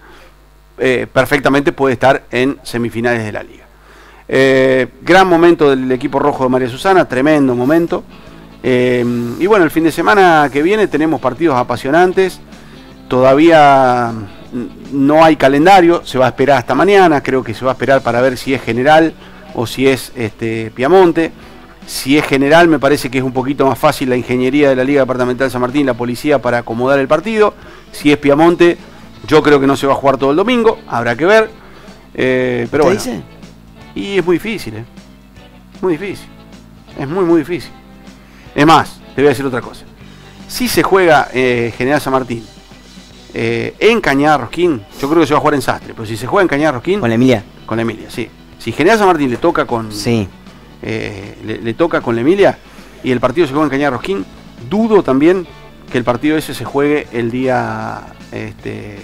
eh, perfectamente puede estar en semifinales de la liga. Eh, gran momento del equipo rojo de María Susana, tremendo momento. Eh, y bueno, el fin de semana que viene tenemos partidos apasionantes. Todavía no hay calendario, se va a esperar hasta mañana, creo que se va a esperar para ver si es general o si es este, Piamonte. Si es general, me parece que es un poquito más fácil la ingeniería de la Liga Departamental de San Martín, la policía para acomodar el partido. Si es Piamonte, yo creo que no se va a jugar todo el domingo, habrá que ver. Eh, pero ¿Te bueno. dice? Y es muy difícil, ¿eh? Muy difícil. Es muy, muy difícil. Es más, te voy a decir otra cosa. Si se juega eh, General San Martín eh, en Cañada Rosquín, yo creo que se va a jugar en Sastre, pero si se juega en Cañada Rosquín. Con la Emilia. Con la Emilia, sí. Si General San Martín le toca con. Sí. eh, le, le toca con la Emilia y el partido se juega en Cañada Rosquín, dudo también que el partido ese se juegue el día. Este,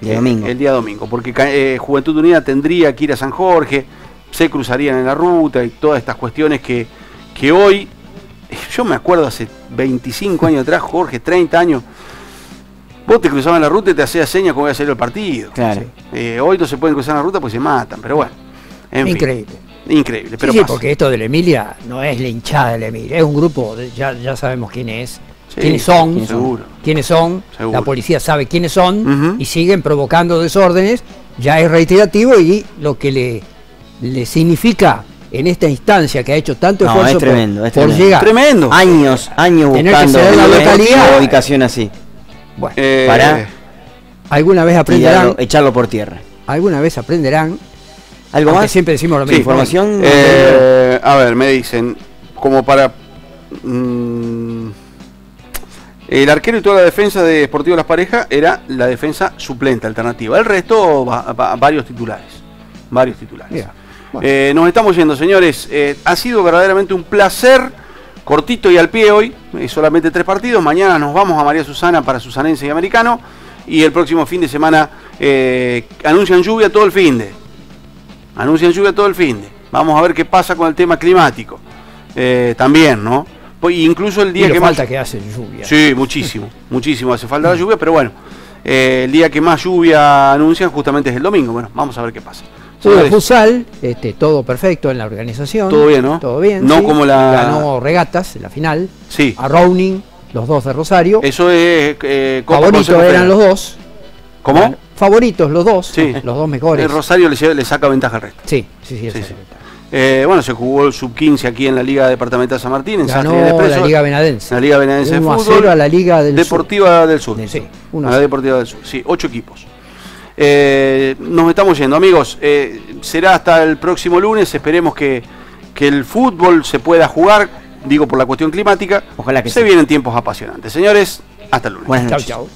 Día eh, domingo. El día domingo, porque Juventud Unida tendría que ir a San Jorge, se cruzarían en la ruta y todas estas cuestiones que, que hoy, yo me acuerdo hace 25 años atrás, Jorge, 30 años, vos te cruzabas en la ruta y te hacías señas cómo iba a ser el partido. Claro. Eh, hoy no se pueden cruzar en la ruta porque se matan, pero bueno. en fin. Increíble. Increíble, pero sí, porque esto de la Emilia no es la hinchada de la Emilia, es un grupo, de- ya, ya sabemos quién es, Sí, quiénes son, seguro. quiénes son, Seguro. la policía sabe quiénes son y siguen provocando desórdenes, ya es reiterativo y lo que le, le significa en esta instancia que ha hecho tanto No, esfuerzo es tremendo, por, es por tremendo. llegar. Tremendo. Años, años Tener que buscando ceder la localidad. ubicación así. Bueno, Eh, para alguna vez aprenderán, tirarlo- echarlo por tierra. alguna vez aprenderán. ¿Algo más? siempre decimos lo Sí, mismo. información. Eh, a ver, me dicen, como para... mm, el arquero y toda la defensa de Sportivo Las Parejas era la defensa suplente, alternativa. El resto, va- va- varios titulares. Varios titulares. Eh, nos estamos yendo, señores. Eh, ha sido verdaderamente un placer. Cortito y al pie hoy. eh, solamente tres partidos. Mañana nos vamos a María Susana para Susanense y Americano. Y el próximo fin de semana eh, anuncian lluvia todo el fin de. Anuncian lluvia todo el fin de. Vamos a ver qué pasa con el tema climático. También, ¿no? Pues, incluso el día Y lo que falta más. que hace lluvia. Sí, muchísimo, muchísimo. Hace falta la lluvia, pero bueno. el día que más lluvia anuncian justamente es el domingo. Bueno, vamos a ver qué pasa. Señores, futsal, este, todo perfecto en la organización. Todo bien, ¿no? Todo bien. No sí. como la- Ganó Regatas en la final. Sí. A Rowning, los dos de Rosario. Eso es. Eh, Favoritos eran los dos. ¿Cómo? Favoritos los dos. Sí. Los dos mejores. El Rosario le, lleva- le saca ventaja al resto. Sí, sí, sí. Sí. Eh, bueno, se jugó el sub-15 aquí en la Liga Departamental San Martín, en Ganó Expreso. la Liga Benadense. La Liga Benadense de 1 a Fútbol. 0 a la Liga del Deportiva del Sur. Sí, uno a la. Deportiva del Sur. Sí, ocho equipos. Eh, nos estamos yendo, amigos. Eh, será hasta el próximo lunes. Esperemos que, que el fútbol se pueda jugar. Digo por la cuestión climática. Ojalá que se sí. vienen tiempos apasionantes. Señores, hasta el lunes. Buenas Chau, chau.